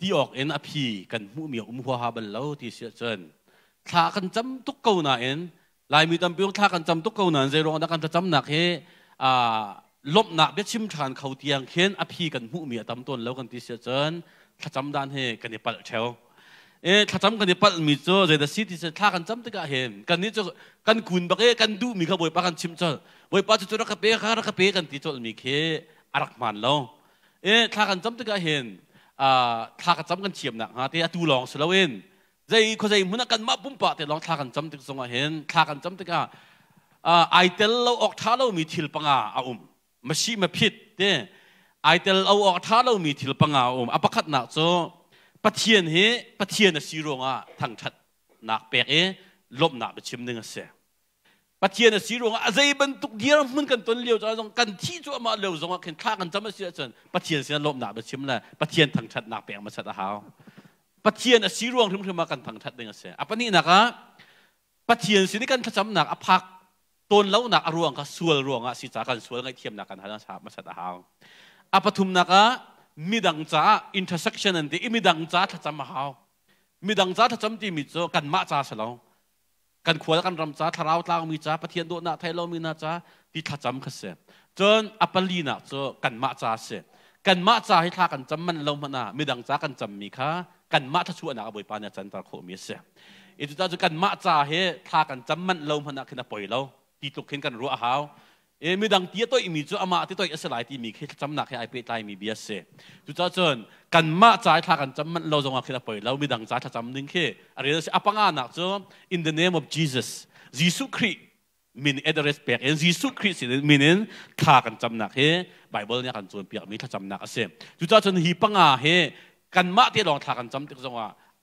ที่ออกเอ็นอพีกันมูมีอุ้มหัวฮาบันเล่าที่เสียเจนถ้ากันจำตุกเก่าหนาเอ็นลายมีตำเปียงถ้ากันจำตุกเก่าหนาเจรองนักกันจะจำหนักเฮอ่าลบหนักเบ็ดชิมทานเขาเตียงเข็นอพีกันมูมีตำต้นแล้วกันที่เสียเจนถ้าจำด้านเฮกันเนี่ยปัดเชวเอ๊ถ้าจำกันเนี่ยปัดมีโจเจดสิที่จะถ้ากันจำตึกเห็นกันนี่จะกันกุนบักเอกันดูมีขบวยปากันชิมเจบวยปาจะจุรักเปะข้ารักเปะกันที่จมีเคอารักมันแล้วเอ๊ถ้ากันจำตึกเห็น ทากันจำกันเฉียมนะฮะที่ตูลองสลาเวนใจเขาใจมันกันมาปุ่มปะแต่ลองทากันจำตึกสงเห็นทากันจำตึกอะไอเตลเราออกท่าเรามีทิลปังอาอุ้มมาชีมาพิษเด้ไอเตลเอาออกท่าเรามีทิลปังอาอุ้มอปคัดหนักโซปะเทียนเฮปะเทียนสีรงอะทั้งชัดหนักเปกเอลบหนักไปชิมหนึ่งเสีย ปะเทียนสีรงอะไรบรรทุกเดียวมันกันต้นเลี้ยวจะต้องกันที่จะมาเลี้ยวจงว่าเห็นข้ากันจำไม่เสียจนปะเทียนเสียลบหนาไปชิมเลยปะเทียนทางชัดหนักแปลงมาชัดหาวปะเทียนสีรงถึงถึงมากันทางชัดเด้งเสียอะปะนี่นะคะปะเทียนสีนี่กันจำหนักอภักต้นแล้วหนักอรวงก็สวลรวงอะสิจากกันสวลไงเทียมหนักกันหาชามาชัดหาวอะปทุมนะคะมีดังจ้า intersection นั่นที่มีดังจ้าถ้าจำที่มาหาว กันมาจ้าเสลานขวดกันรำจ้าทาราวตางมีจ้าประเทียนโดนาไทยเรามีนาจ้าที่ทัดจำขเสจนอัปลีนาจ้กันมาจ้าเสกันมาจ้าให้ทากันจำมันเรามานามีดังจ้ากันจำมีค่ะกันมาทัชวนาบอยปานาจันตรโคมีเสอีจุดจ้าจุกันมาจ้าให้ทากันจำมันเรามานาขึ้นปล่อยเราที่ตุกเห็นกันรัวหาว เอมีดังเตี้ยตัวมีจุอามาที่ตัวอิสลายที่มีแค่จำหนักให้ไอเปตายมีเบียเสจุดจ้าจนกันมาจ่ายทากันจำมันเราจงอาขึ้นไปเรามีดังจ่ายถ้าจำหนึ่งแค่อะไรนั่นสิอปังอานักจ้ in the name of Jesus ยิสุคริมินเอเดรสเปียกเอ็นยิสุคริสิมินินทากันจำหนักเฮไบเบิลเนี่ยกันจนเปียกมีถ้าจำหนักเสจุดจ้าจนฮีปังอาเฮกันมาที่ลองทากันจำที่จงว่า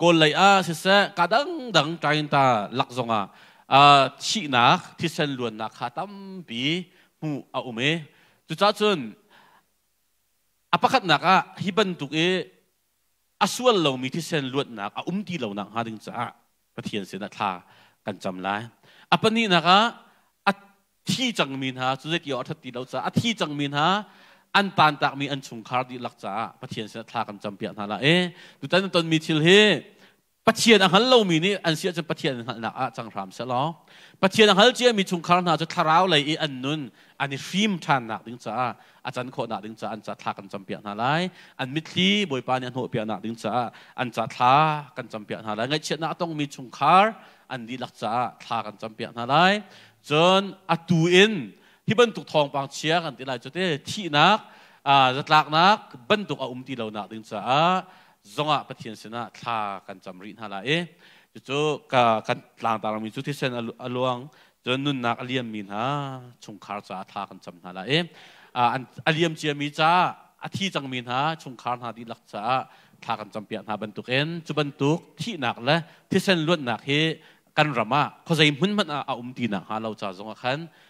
วยปานยาเกี่ยวตาเสเท่าเตเอ็นท่าจำนาสิที่จงคาวันสมชับกดังนุนนังคาจ้าที่สีนี่น่าจะนิวส์กันวันเรียลดีปะเจียวเกาจ้าขัน ko lai a se se kadang dang train ta lak zonga อ่าชีนักที่เส้นลวนนักขาตั้มปีหูอาอุเมจุดจ้าจนอปะคัดนักอะฮิบันตุกเออสวลเรามีที่เส้นลวนนักอาอุ้มที่เรานักหาดึงจ้าประเทียนเสนาทากันจำไรอปนี้นักอะที่จังมินฮะจุดเกี่ยวอัฐติเราจ้าที่จังมินฮะ อันปานตากมีอันชุงคาร์ดีลักจ้าประเทียนเสนาทากันจำเปียนฮะละเอ๊ดูตอนตอนมีทิลเฮปัจเจียนอันเรามีนี่อันเสียจะปัจเจียนหนักจังรามเสลอปัจเจียนอันเจียมีชุงคาร์นาจะทาราวเลยอีอันนุนอันนี้ฟิมทานหนักดึงจ้าอาจารย์โคหนักดึงจ้าอันจะทากันจำเปียนอะไรอันมิตรีบอยปานีอันหัวเปียนหนักดึงจ้าอันจะทากันจำเปียนอะไรไงเช่นนักต้องมีชุงคาร์อันดีลักจ้าทากันจำเปียนอะไรจนอัตูอิน ที่บรรทุกทองบางเชียกันตีลายจุดเตที่นักอ่าจัดหลักนักบรรทุกอาอุ้มตีเราหนักดึงสาจงอะปะเทศชนะท่ากันจำรีนฮาลาเอจุดจุกกันหลังต่างมีจุดที่เซนอลวงจนนุ่นนักอเลียมมีนะชงคาร์จ้าท่ากันจำฮาลาเออ่าอเลียมเจียมีจ้าอาที่จังมีนะชงคาร์ฮาดีลักจ้าท่ากันจำเปียนหาบรรทุกเอ็นจุบรรทุกที่หนักและที่เส้นลวดหนักเฮกันรามาเขาใจมุ่งมั่นอาอุ้มตีหนักฮาเราจ้าจงอะขัน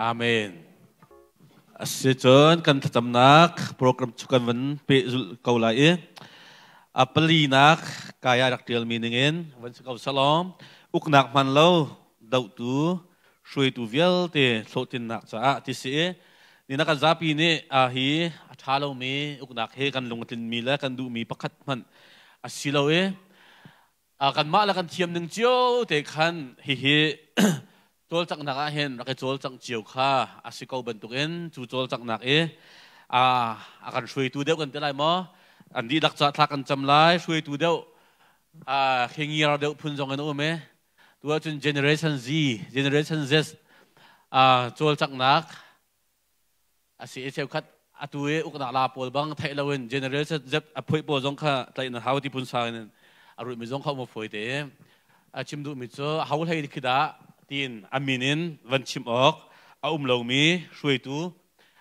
อาเมน Sejauh kan tetap nak program cukan wan pe kau lai apeli nak kaya dak deal miningin wan kau salam uk nak man lo dau tu shui tu vial te so tin nak cha ti se ni nak zapi ni a hi thalo me uk nak he kan lung tin mi la kan du mi pakhat man asilo e a kan ma la kan thiam ning chiu te khan hi hi จวจักนักเห็นรักจวจักเจียวข้าอาศัยเขาบรรทุกเอ็นจูจวจักนักเออ่าอาการช่วยตัวเดียวกันได้ไหมอันนี้ดักจัดทักกันจำไล่ช่วยตัวเดียวอ่าเฮงีเราเดียวพุ่งจงกันโอ้ไหมตัวจน generation Z generation Z อ่าจวจักนักอาศัยเชียวคัดอาตัวเออุกนักลาปอลบังไทยเราเอ็น generation Z อภัยปอลจงข้าไทยนั่นหาที่พุ่งสายนั่นอรุณมิจงข้ามาฝอยเตะอาชิมดูมิจงหาให้ดิคิดา ตินอามินินวันชิมออกอาอุมเลามีช่วยตู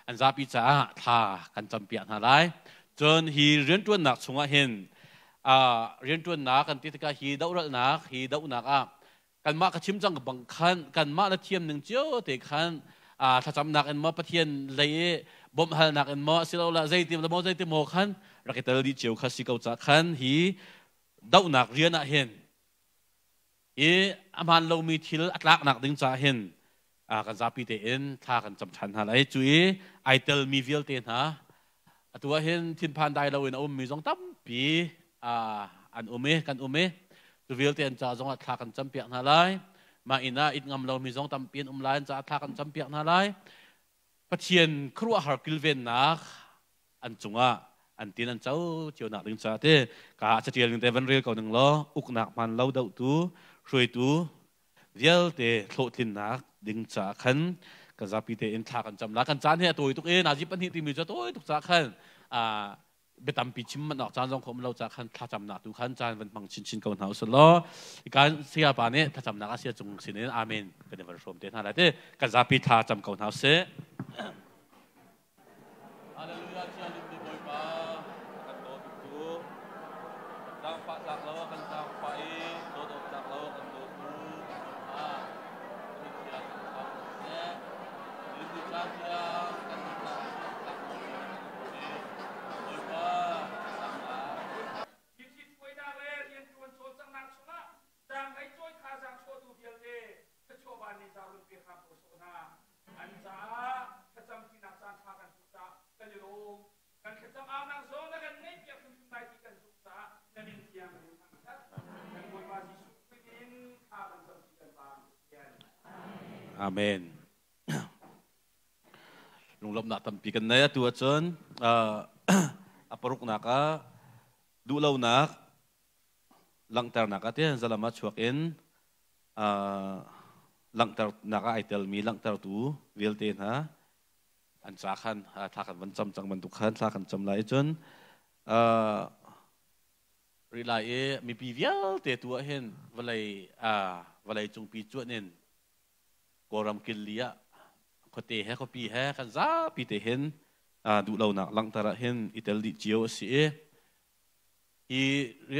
อันซาปิจ้าท่ากันจำเปียนหาไรจนฮีเรียนตัวหนักสงเห็นอ่าเรียนตัวหนักกันติดกับฮีดาวรหนักฮีดาวนักอะกันมากระชิมจังกับบังคันกันมาละเทียมหนึ่งเจ้าวเตะคันอ่าถ้าจำหนักเอ็นมาประเทียนเลยบ่มหาหนักเอ็นมาสิเราละใจเต็มละมอใจเต็มหมอคันรักเตลดีเจียวาศึกเอาจากขันฮีดาวนักเรียนอะเห็น ปีนอุ้มลายจะท่ากันจำเปียกฮะไรปะเทียนครัวฮาร์กิลเวนนักอันจงอะอันที่นั่นเจ้าเจียวหนักดึงจ่าเต้กาจะเทียนแต่วันเรียกเขาหนึ่งล้ออุกหนักมันเล่าเดาตัว ช่วยตัวเดียวเตะโลทินนักดึงจากขันกันจะปีเตอินทากันจำลักกันจานเฮตัวตุกเอ็นาจิปันที่ตีมีจะตัวตุกจากขันอ่าเบตัมปีชิมมันออกจานรองของเราจากขันถ้าจำหนักตุขันจานเป็นบางชิ้นชิ้นก่อนเฮาสโลการเสียปานนี้ถ้าจำหนักเสียจงสินเนอาเมนเป็นวันชมเดนอะไรเต้กันจะปีถ้าจำก่อนเฮาเส Amen. Nung lom na tampikan na ya tuwa chon, uh, aparok na ka, dulaw na, ลังเตอร์นักเตียนจะละมาชวกเอ็นลังเตอร์นักไอเตลมีลังเต อร์ตูวิลเตนฮะอันสาขันถ้าขันวันจำจังมันตุกขันถ้าขันจำไรจนรีไลเอมีปีเวียลเตตัวเห็นวันไรอ่าวันไรจงปีจวดเน้นกอรำกินเลียเขาเตะให้เขาปีให้กันซาปีเตเห็นอ่าดูเราหนักลังตระเห็นอิตาลีเจียวสิเอฮีเรี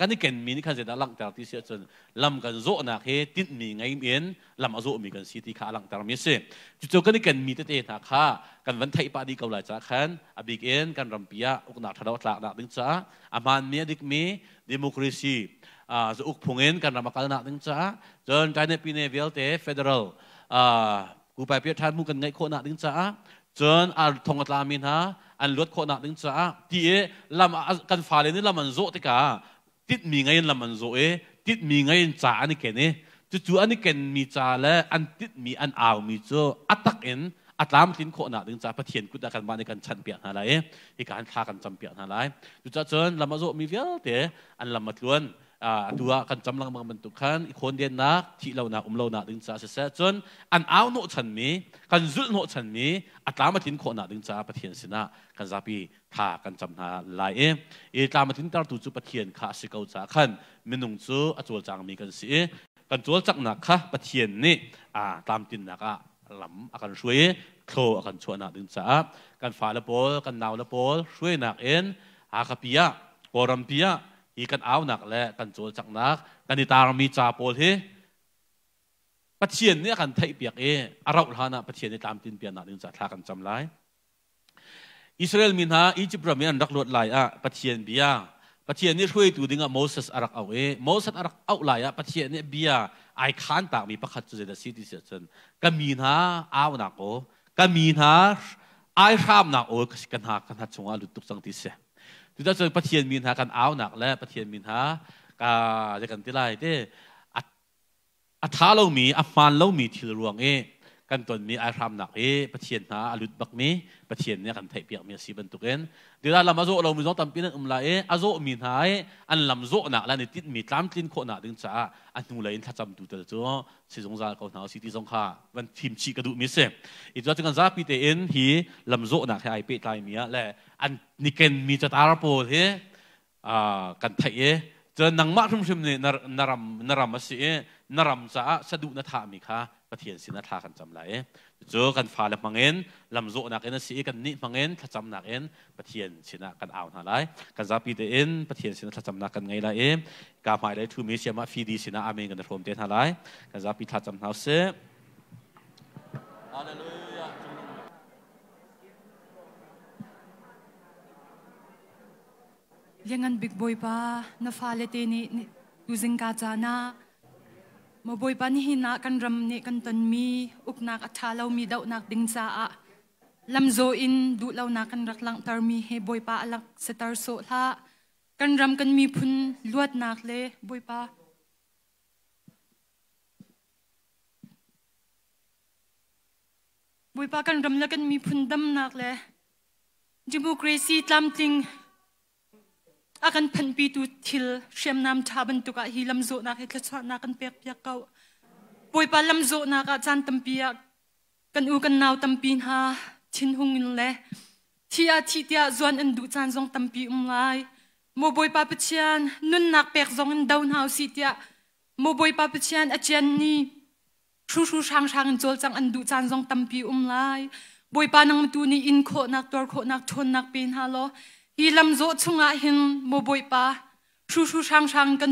กันนี่เก่งมีนี่ข้าเจนลังตาที่เสียจนลำกันโจนักเฮติดมีไงเมียนลำอาโจมีกันสีที่ข้าลังตามีเสียจุดจบกันนี่เก่งมีเตเตนักฮะกันวันไทยปาดีเกาหลีจ้าขันอบิเกนกันรัมพิยาอุกนักทารวดะหลักนักดึงจ้าอามานเมียดิกมีดิโมครีซีอ่าจะอุกพงเงินกันรัมกาลนักดึงจ้าจนใจในปีเนเวลเตเฟเดอรัลอ่ากูไปเพียรทานมุกันไงโคนักดึงจ้าจนอาทงกตามินฮะอันลวดโคนักดึงจ้าที่ลำกันฟาเลนี่ลำมันโจติกา ติดมีไงยันละมันโซเอติดมีไงยันจ่าอันนี้แกเนี่ยจู่ๆอันนี้แกนมีจ่าและอันติดมีอันอ่าวมีเจออัตักเอ็นอัตลามทิ้งโคนาดึงจ่าประเทียนกุดกันบ้านในการชันเปียนอะไรในการทากันจำเปียนอะไรจู่ๆเชิญละมันโซมีเยอะเตะอันละมันล้วนตัวกันจำลังมังบรรทุกขันคนเดียนนักที่เราหนักอุ้มเราหนักดึงจ้าเสียจนอันเอาโนชันมีกันจุดโนชันมีอัตรามาทิ้งคนหนากดึงจ้าประเทียนสินะกันซาปี ท่ากันจำนาลายเอเอตามมาทิ้งตาตุจุปะเทียนข้าสิเกาจ้าขันมินุงจูอจวลจางมีกันสิกันจวลจักนักข้าปะเทียนนี่อ่าตามตินนักอะลำอาการช่วยโคลอาการชวนนักดึงจ้ากันฝ่าละโปลกันนาวละโปลช่วยหนักเอ็นหากปียะโอรัมปียะอีกันเอาหนักและกันโจจักนักกันนิตารมีจ่าโปลเฮปะเทียนเนี่ยกันไทยเปียกเออาราหานะปะเทียนในตามตินเปียนนักนึงจะทากันจำไร อิสราเอลมินฮาอียิปต์รามีอันรักลวดลายอะปะเทียนเบียปะเทียนนี่ช่วยตัวดิ้งอะโมเสสอารักเอาเอโมเสสอารักเอาลายอะปะเทียนเนี่ยเบียไอคานตากมีประคัตจุดเดสิติเสียจนก็มีนะเอาหนักโอก็มีนะไอรามหนักโอกันหากันหาจงอาลุตุกสังติเสที่เราจะปะเทียนมินหากันเอาหนักและปะเทียนมินหากาจะกันที่ไรเด้อัฐาเรามีอัฟานเรามีที่รวงเอ กันตนมีไอรามหนักเอประเทียนหาอลุดบักมีประเทียนเนี่ยกันไทยเปียกมีสีบรรทุกเอ็นเดี๋ยวเรามาโซเรามีต้องทำปีนั้นอุ้มลาเออโซมีหายอันลำโซหนักแล้วในติดมีตามตินโคหนักดึงจ้าอันนู้นเลยถ้าจำดูแต่จ้าสิสงสารเขาหนาวสิที่สงขาวันทีมชีกระดูมิเสอีกตัวจึงกันซาปีเตเอ็นฮีลำโซหนักให้ไอเปตายมีอะและอันนี่เกนมีจะตาลโปเฮอ่ากันไทยเอจะนังมาทุ่มชิมเนี่ยนารำนารำมาสิเอนารำจะสะดุนทามีค่ะ ประเทียนสินทากันจำไรเจอกันฟ้าเล็บมังเอ็นลำโซนักเอ็นสิกันนี่มังเอ็นถ้าจำนักเอ็นประเทียนสินะกันเอาหาไรกันจะปีเตเอ็นประเทียนสินะถ้าจำนักกันไงละเอ็มกาหมายได้ทูมิเชียมาฟีดีสินะอาเมนกันรวมเต็นหาไรกันจะปีถ้าจำเอาเสฮาเลลูยา Liangan big boy pa na falete ni using ka jana mo boy pa ni hina kan ram ni kan ton มบอยปานี่นักกันรำเนี่ยกันตันมีอุกนักอัฐาเรามีดาวนักดิงซาอะลำโซอินดูเรานักกันรักลังตารมีเฮบอยปาลักสตาร์โซท่ากันรำกันมีพุนลวดนักเลยบอยปาบอยปากันรำแล้วกันมีพุนดำนักเลยจิมูเกรซีตามติง อากันพันปีตูทิลเชื่อมน้ำชาบันตุกะฮีลำโจนักเอกชานักัเปียกเปียกเก่าป่วยปลาลำโจนักอาจารย์ตัมเปียกกันอูกันนาวตัมปีนฮาชินหงินเละที่อาทิตย์จวนอันดุจานทรงตัมปีอุ้มไลโมบอยปาปเชียนนุ่นนักเปียกทรงอันดาวน์เฮาสิทยาโมบอยปาปเชียนอาจารย์นี่ชูชูช่างช่างจอลจังอันดุจานทรงตัมปีอุ้มไลบอยปานังตูนี่อินโคนักตัวโคนักชนนักปีนฮาโล ฮีลำโซชุงอาหินโมบอยปาชูชูช่างช่างกั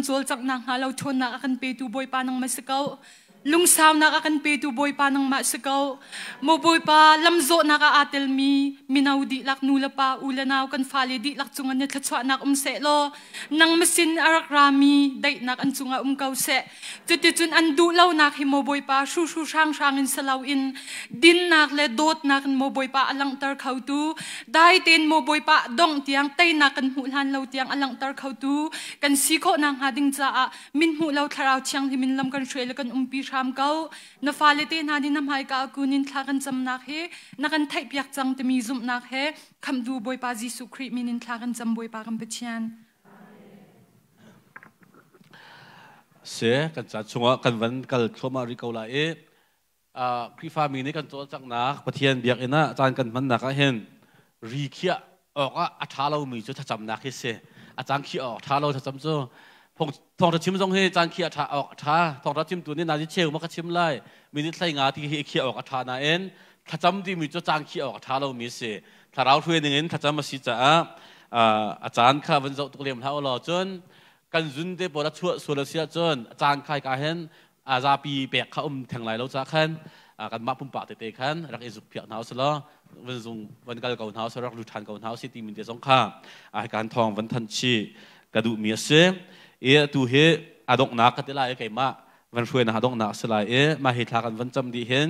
นโจลจังนักฮาโลทนนักกันเปตูบอยปานังมาสเกา lung sao naka kan pe tu boy pa nang ma sakaw mo boy pa lamzo naka atel mi minaw di lak nula pa ulanaw kan fali di lak chunga ne thachwa nak um se lo nang masin arak rami dai nak an chunga um kau se tuti chun an du law nak hi mo boy pa shu shu sang sang in salaw in din nak le dot nak mo boy pa alang tar khau tu dai ten mo boy pa dong tiang tai nak kan hu han lo tiang alang tar khau tu kan si ko nang hading cha min hu lo tharau chiang hi min lam kan shwel kan umpi ram kau na falete na din nam hai ka kunin thlakan cham nak he na kan thai piak chang te mi zum nak he kham du boy pa jisu khri minin thlakan cham boy pa kam pechian เสียกันจัดชงกันวันกันเข้ามาริกาลาเออ่าคริฟามีนี่กันตัวจักนักปะเทียนเบีย กเอ็นะอาจารย์กันมันนักเห็นรีเคียอาอัฐารามีจุดจำนักเสียร์ท่าเราจะจำจ้พงทองจะชิมทรงให้จานเขียท่าออกท่าทองจะชิมตัวนี้นาจิเชลมักชิมไล่มีนิสัยงาที่เขียออกท่านาเอ็นถ้าจำที่มีจุดจานเขียออกท่าเรามีเสียถ้าเราช่วยหนึ่งเอ็นถ้าจำมาสิจ้าอาจารย์ข้าวันเสาร์ตุเลียมเท่าหล่อจนกันจุนเดบรัชั่วส่วนเสียจนอาจารย์ใครกาเห็นอาจาปีเปียกเขาอุ้มแทงไหลเราจะขันกันมาปุ่มปากเตะขันรักเอซุกเปียกเท้าสละวันทรงวันกัลเก่าเท้าสรักลุทันเก่าเท้าสิตีมินเดสงข้าอาการทองวันทันชีกระดูเมียเส เอตูเฮอดกนักกันได้ไกมาวันช่วยนะอดกนักสลายเอมาเหตุการณ์วันจำดีเห็น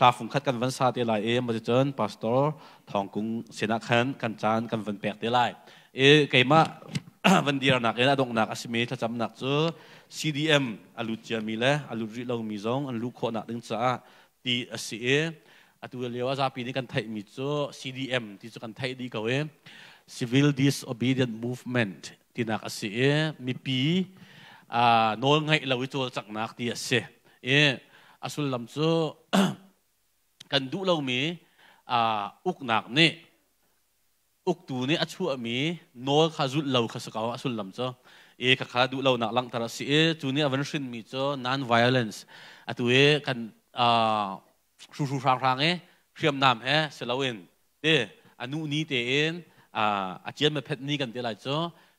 ลาฟุงคัดกันวันซาเตลายเอมาจะเจอพาสตอร์ทองกุ้งเสนาขันกันจานกันวันแปกเตลายเอไกมาวันเดียร์นักเออดกนักอสิเมถ้าจำนักเจอ CDM อลูจียมีเลยอลูริเรามีซองอลูโคนักดึงจ้าตีอสิเออตัวเลียวจะปีนี้กันไทยมีเจอ CDM ที่จะกันไทยดีกว่า Civil Disobedient Movement นไงเราวิจารณ์จากนักที่เสียเอออสุลลำโซกันดูเรามีอ่าอุกนักนี่อุกตูนี่อชัวมีโน้นขาจุดเราขาสกาวอสุลลำโซเอข้าดูเราหนักลังตระเสียจูนี่อวันชินมีโซ non violence อตัวเอกันอ่าชูชูรางรางเอเชื่อมนำเฮเ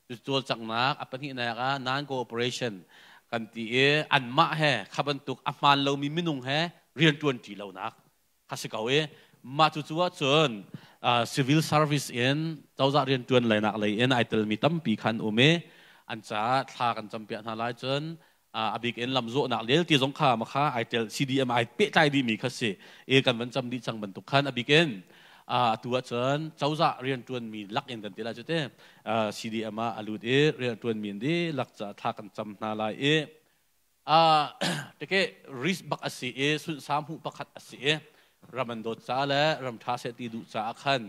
สลาวินเออนุนี้เตเอนอ่าอาเจียนมาเพชรนี้กันเดี๋ยวไรโซจุดจังนักอปนินากานานโอเปอเรชั่นกันที่เออันมาเฮขับันตุกอัฟมันเรามีมินุงเฮเรียนจวนจีเรานักข้าศึกเอาเอมาจุดจุดจนอ่า civil service เอ็นเจ้าจะเรียนจวนเลยนักเลยเอ็นไอเตลมีตั้มปีคันโอเมอันจะทากันจำเป็นทาลายจนอ่าอบิกเอ็นลำโซนักเลี้ยที่สงขามาค่าไอเตล CDM ไอเป๊ะใจดีมีคัสเซเอกันมันจำดีจังบรรทุกคันอบิกเอ็น ตัวเชิญเจ้าจะเรียนจวนมีลักเอ็นกันทีละจุดเต้อ่าซีดีเอ็มอาลูดเอเรียนจวนมีดีลักจะทากันจำนาลายเออ่าแต่ก็ริสบักอสีเอสุดสามหูปักขัดอสีเอรามันโดดจ้าและรำท้าเสตีดูจาขัน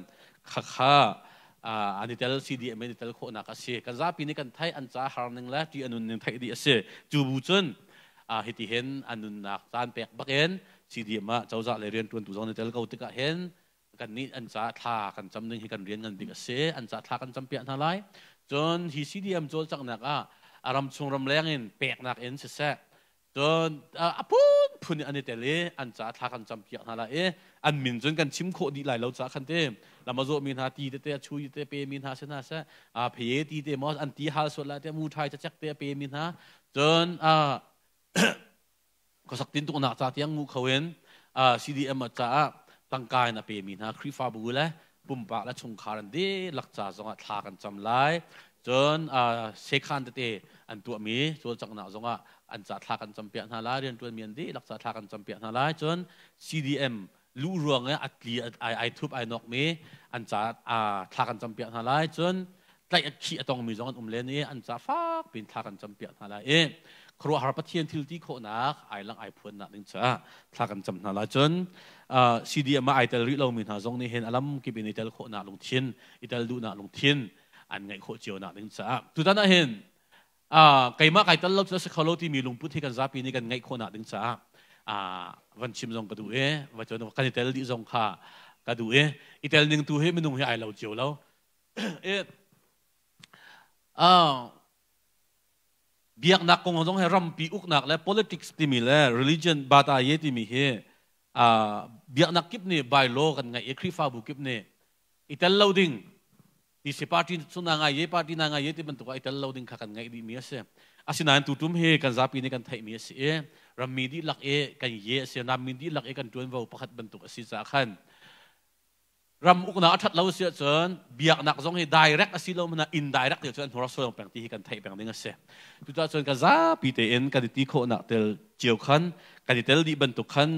ขักข้าอ่าอันนี้เตลซีดีเอ็มนี่เตลโคนักอสีกันจ้าปีนี้กันไทยอันจ้าหานึงแล้วที่อันนุนนึงไทยดีอสีจูบูจนอ่าเหตุเห็นอันนึงนักจานแปกบักเอ็นซีดีเอ็มเจ้าจะเรียนจวนตุจงในเตลเขาติกะเห็น กันนี้อันจะทากันจำหนึ่งให้กันเรียนกันดีกเสอันจะทากันจำเปียนอะไรจนฮิซีดียมจลจักนักอะอารมณ์ชงรำแรงเงินเปียกนักเอ็นเสะจนอะพูนพูนอันนี้แต่เลยอันจะทากันจำเปียนอะไรเออันมินจนกันชิมโคดีหลายเราจะคันเต็มเรามาโจมินาตีเตะช่วยเตะเปมินาเสนาเสะอะเพยตีเตะมอสอันตีฮาสุดละเตะมูไทยจะจักเตะเปมินาจนอะก็สักตินตุกนักจ่าเตียงงูเขาเวนอ่าซีดีเอ็มจ่า ตั้งกายนะเปมีนะครีฟาบูเลปุ่มปากและชงคารันดีหลักจ่าจงทากันจำไลจนอ่าเชคันเตอันตัวมีจนจังหนาจงอันจ่าทากันจำเปียนฮาลาเรียนตัวมีนดีหลักจ่าทากันจำเปียนฮาลาจน CDM ลู่รวงเนี่ยอัตลีไอไอทุบไอนอกมีอันจ่าอ่าทากันจำเปียนฮาลาจนไล่ขี้ตองมีจงอันอุ้มเลนี่อันจ่าฟักเป็นทากันจำเปียนฮาลาเอ ครัวหารปะเทียนทิลที่โคนักไอลังไอพวนนักนึงจ้าทากันจำฮาลาจนซีดีมาไอเตลริเรามีหาจงนี่เห็นอารมณ์กิบินิเตลโคนาลงทินอิเตลดูนาลงทินอันไงโคเจียวนาดึงจ้าตุตันเห็นอ่าไก่มาไก่ตลกจะสกาโลที่มีลุงพุทธิกันซาปีนี้กันไงโคนาดึงจ้าวันชิมซงกระดูเอว่าจนกันเตลดิซงค่ะกระดูเออีเตลหนึ่งตัวเฮมันนุ่งให้ไอเราเจียวแล้วเออ่า biak nak kong zong he ram pi uk nak le politics ti mi le religion bata ye ti mi he a biak nak kip ni by law kan ngai ekri fa bu kip ni itel loading ti se party suna nga ye party na nga ye ti bentuk itel loading kha kan ngai di mi ase asinan tutum he kan zapi ni kan thai mi ase ram mi di lak e kan ye se nam mi di lak e kan tuan vau pakhat bentuk asi sa khan รำอุกนาอัดเราเสียจนเบียกนักจงให้ direct สิเรามันอิน direct เดี๋ยวจนโหัวส่วนแปลงที่กันไทยแปลงดิ้งเสียจุดท่านก็จะพีเตนกันที่โคนักเตลเจียวขันกันที่เตลดีบรรทุกขัน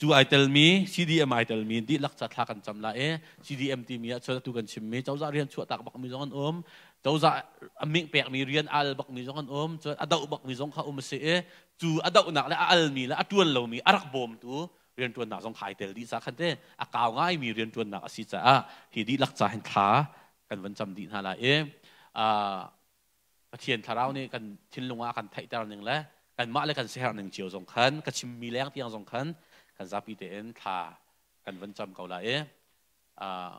จูไอเตลมีซีดีเอ็มไอเตลมีดีลักจัดทากันจำละเอ CDM ที่มีชจนตุกันชิมมีเจ้าจะเรียนชั่วตักบักมีจงกันอมเจ้าจะมิ่งแปลกมีเรียนอัลบักมีจงกันอมจนอดาบักมีจงเข้าอมเสียจูอดาวนักและอัลมีและอตวนเรามีอารักบอมตัว เรียนตัวหนักสงขายเตลดีสักขันเตอากาวง่ายมีเรียนตัวหนักสิจ้าฮีดีลักษาเห็นขากันวันจำดีนาละเออ่าเทียนทาราวนี่กันทิ้งลงอากันไทยตาหนึ่งแล้วกันมาเลยกันเสียหนึ่งเจียวสองขันกันชิมมีแรงที่ยังสงขันกันจับปีเตนทากันวันจำเก่าละเออ่า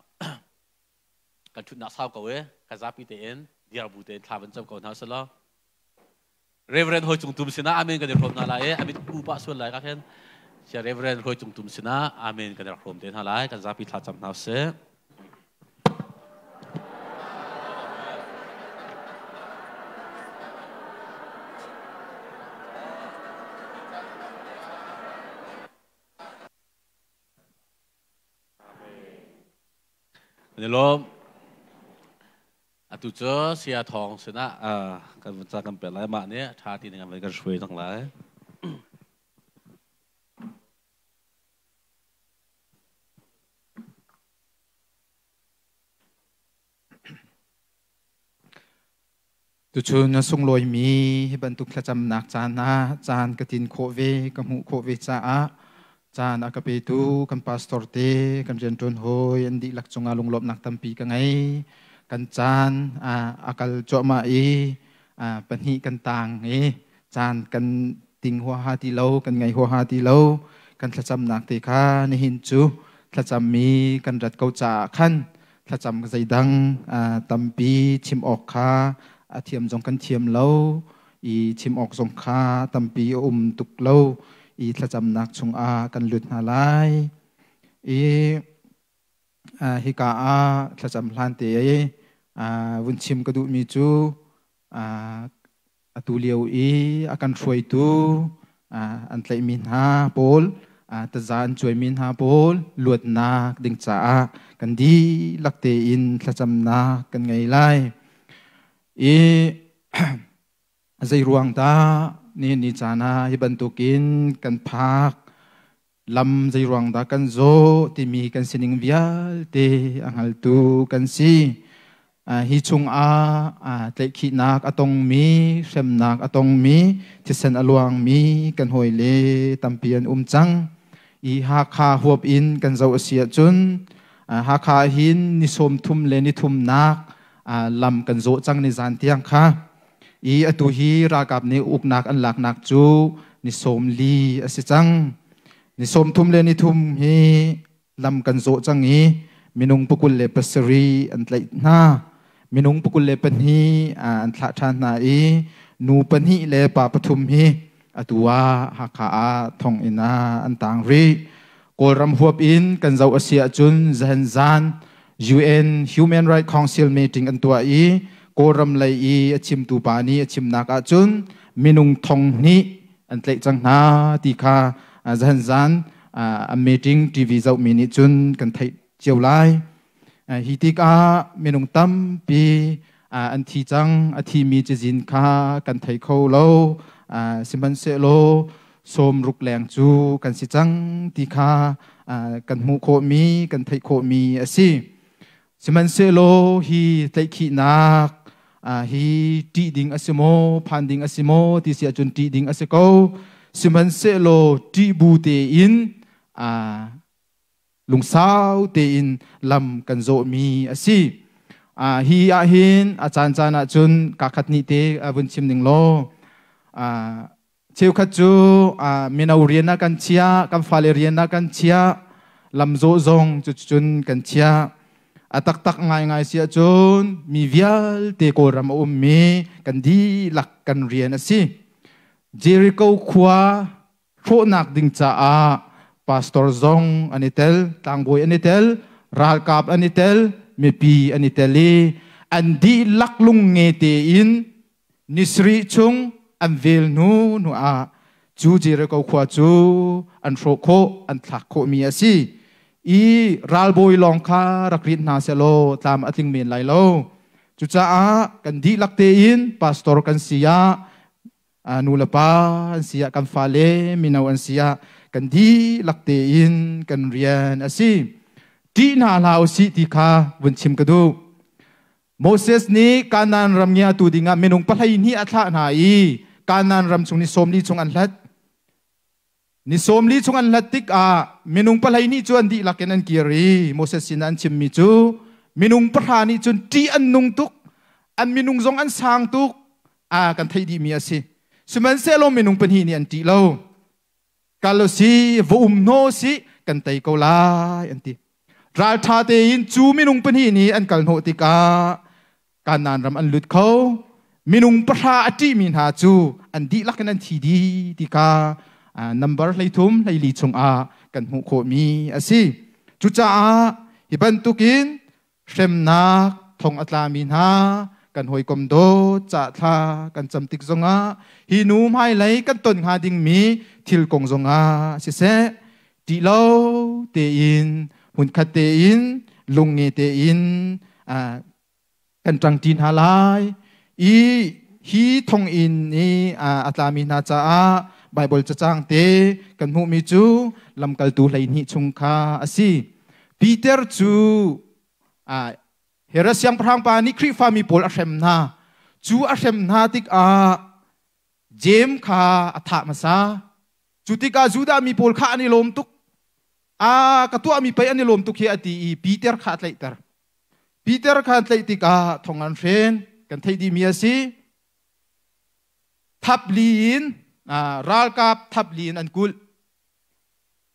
กันชุดนักสาเก่าเอกันจับปีเตนเดียร์บูเตนทาวันจำเก่าเท่าสละเรเวรนหอยจุงตุมสินะอามินกันเดี๋ยวพร้อมนาละเออามินอุปสุลไเชเรเวรนรวยจุ่มตุ่มสินะอาเมนกันรักรวมเดนฮาไลกันซาพิทาจำนาวเสนี่ลมอาตุเจอเสียทองสินะอ่ากันจะกันเป็นายมาเนี้ยชาตินึงกันไปกันช่วยทั้งหลายุชนสุงลอยมีบรรทุกจำนักจานนาจานกตินโคเวกมุโคเวจ้าจานอากาเปตูกันพาสตอร์เตกันเจนตุนโฮยันดีลักจงอาลงลบนักตัมปีกันไงกันจานอ่าอากาลจอมาเออ่าปัญหิกันต่างเอจานกันติงหัวหาตีเลากันไงหัวหาตีเลากันจำนักเตคาในหินจูจำมีกันรัดเกาจ่าขันจำใจดังอ่าตัมปีชิมออกคา อาเทียมจงกันเทียมเล่าอีชิมออกสงคาตัมปีอุมตุกเล่าอีทะจำนักชงอากันหลุดนาลายอีฮิกาอาทะจำพลานเตยวุนชิมกระดูมีจูอตูเลียวอีอากันช่วยตูอันเตมินฮาโปลตะจานช่วยมินฮาโปลหลุดนาดิงจ้ากันดีลักเตอินทะจำนากันไงไล i zai ruang ta ni ni chana hi bantukin kan phak lam zai ruang da kan zo ti mi kan sining vial te angal tu kan si hi chung a a te khi nak atong mi sem nak atong mi ti sen aluang mi kan hoi le tampian um chang i ha kha huap in kan zo asia chun ha kha hin ni som thum le ni thum nak ลำกันโจจังในจานเตียงค่ะอีอตุฮีรากับในอุกนักอันหลักนักจูนิสมลีอสิจังนิสมทุมเลนิทุมฮีลำกันโจจังฮีมินุงปุกุลเลปสรีอันไลนามินุงปุกุลเลปันฮีอันทะทานาอีนูปันฮีเลปาปทุมฮีอตัวฮักขาทองอินาอันต่างรีกอลรำหัวอินกันเจ้าอาเซียจุนเซนซาน UN Human Rights Council meeting an tua i koram lai i achim tu pa ni achim nak ka chun, minung thong ni, an tlei chang na ti kha zan zan, a meeting tv zau mini chun, kan thai chiau lai. Hi ti ka, minung tam pi an thi chang, a thi mi che jin kha, kan thai kho lo simban se lo, som ruk leng chu, kan si chang, ti kha kan mu kho mi, kan thai kho mi asi Semense lo hi tlai khi nak a ah, hi ti ding asimo phan ding asimo ti sia chun ti ding asiko semense lo ti bu te in a lung sao te in lam kan zo mi asi. A hi a hin a chan chan a chun ka khat ni te a bun chim ning lo. A cheu khat chu a mina uriena kan chia kan phale riena kan chia lam zo zong chu chun kan chia. ataktak nga nga siya chon mi vial te ko ram um mi kan di lak kan rian asi Jericho khwa tho nak ding cha a. Pastor zong anitel tangboy anitel ral kap anitel mi pi aniteli an di lak lung nge te in ni chung an vel nu nu a. Chu Jericho khwa chu an tho ko an thak ko mi asi อีรัลบอยลองคารักรินนาเซโลตามอธิงเมียนไลโลจุจ้ากันดีลักเตียนพาสตอร์กันเสียอานูเลปานเสียกันฟาเลมินาวันเสียกันดีลักเตียนกันเรียนอาศิดีนาลาวสิติคาวันชิมกระดูโมเสสนี้การนันรำเงียตูดิงาเมนุงปะไลนี่อัตละนาอีการนันรำชงนิสมนีชงอันลัด นิสมลีชงอันลัดติกอาเมนุงปะไลนี้จวนดีลักนันกีรีโมเสสสินันชิมมิจูเมนุงปะรานี้จวนตีอันนุงตุกอันเมนุงจงอันสางตุกอากันไทยดีมีอาสิสมันเซโลเมนุงปะฮีนี่อันตีโลกาลสีวุมโนสีกันไตโกลาอันตีราชาเตอินจูเมนุงปะฮีนี่อันกัลโนติกาการนานรำอันลุดเขามินุงประชาอติมินหาจูอันดีลักนันทีดีดีกา อ่านัมเบร์เลยทุ่มเลยลีชงอากันหูโคมีอาสิจุจ้าฮิบันตุกินเชมนักทงอัตลามินหากันหอยกมโดจ่าทากันจำติกจงอาฮินูไมให้เลกันต้นหาดิงมีทิลกงจงอาสิเสดีโลเตอินหุ่นคัดเตอินลุงเงเตอินอ่ากันจังจีนฮาลายอีฮีทงอินนี่อ่าอัตลามินาจา ไบเบิลจะจ้างเตกันหูมีจูลำกัลตูไหลนี่ชุงคาอสิปีเตอร์จูอ่าเฮรัสยังพรางปานิคริฟามีปอลอาเชมนาจูอาเชมนาติกอาเจมคาอัฐมาซาจูติกาจูดามีปอลคาอันนี้ลมตุกอากระตัวมีไปอันนี้ลมตุกเฮียตีปีเตอร์คาไลเตอร์ปีเตอร์คาเลยติกาทงอันเฟนกันเทดีมีอสิทับลีน รัลกับทับลีนอันกุล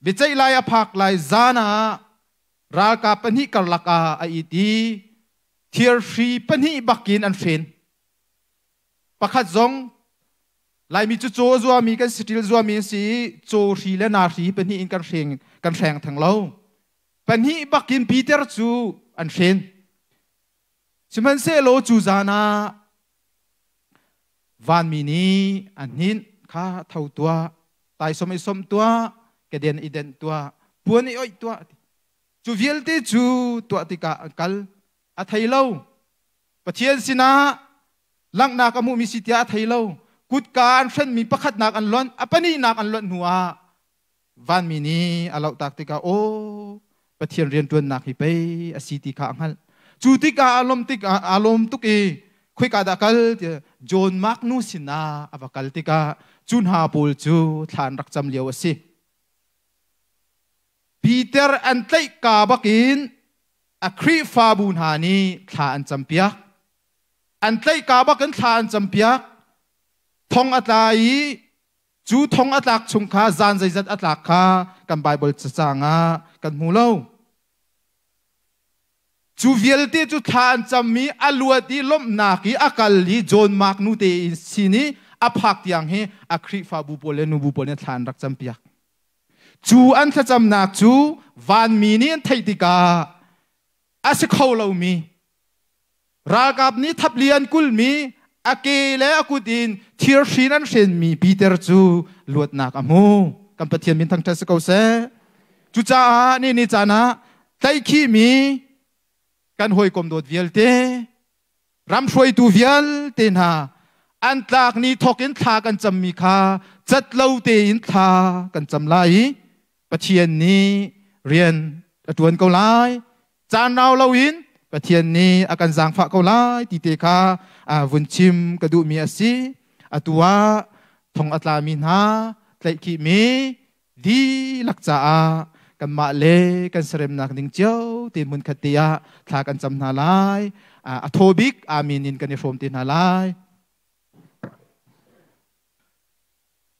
วิจัยลายอภากลายจานารัลกับปนิกลักอาอีตีเทียร์ฟรีปนิบักินอันเฟนประคัดจงลายมีจุโจจัวมีกันสติลจัวมีสีโจรีและนารีปนิอินกันเฟงกันแฟงทางเราปนิบักินปีเตอร์จูอันเฟนชิมันเซโลจูจานาวันมีนี้อันนี้ ข้าเท่าตัวตายสมัยสมตัวกเด็นอีเดนตัวปวนอีอ้อยตัวจูเวลตีจูตัวติกากัลอัทไยโลปะเทียนสินะลังนากมุมิสิทยาไทยโลกุดการเช่นมีประคัดนักอันล้นอปนีนักอันล้นหัววันมินีอาเลาตักติกาโอปะเทียนเรียนตัวนักฮิไปอสิติกาอังฮัล chu tik a alom tik alom tuk e khoi ka da kal john mark nu sina avakal tika chun ha pul chu than rak cham liao si peter an tlai ka bakin a khri fa bun ha ni thla จุนฮาปูลจูทานรักจำเลียวสิปีเตอร์อันเตกาบักินอครีฟาบูนฮานีทานจำเปียกอันเตกาบักินทานจำเปียกทองอัตไลจูทองอัตลักชงคาจานใจจัดอัตลักคากันไบเบิลจะจางากันมูเลาจูเวลตีจูทานจำมีอัลวดีลมนาคีอักาลีจอนมากนูเตอินสินี อภักตยังเฮอัครีฟาบูปเลนูบูปเลนทานรักจำเปียกจูอันทจำนักจูวันมีนี่ไทยติกาอาศัยเขาเรามีรากับนี้ทับเลียนกุลมีอาเกและอากุดินทีร์ชินันเซนมีปีเตอร์จูลวดนักอมูกัมปะเทียนมินทังเทสเขาเซจูจ้านี่นี่จานะไตขี้มีกันหวยกลมดดเวียลเตรำช่วยตูเวียลเตนา อันตรากนี้ทกินทากันจำมีคาจัดเล่าเตียนทากันจำไรประเทียนนี้เรียนตวนเกาไลจานเราเล่าอินประเทียนนี้อาการสางฝะเกาไลตีเตคาอาวุนชิมกระดูมีอสีอตัวทงอัตลามินฮาไลกิมีดีลักจ้ากันมาเลกันเสริมนักนิ่งเจ้าตีมุนคติยาทากันจำนาไลอาทบิกอามินินกันยโรมตีนาไล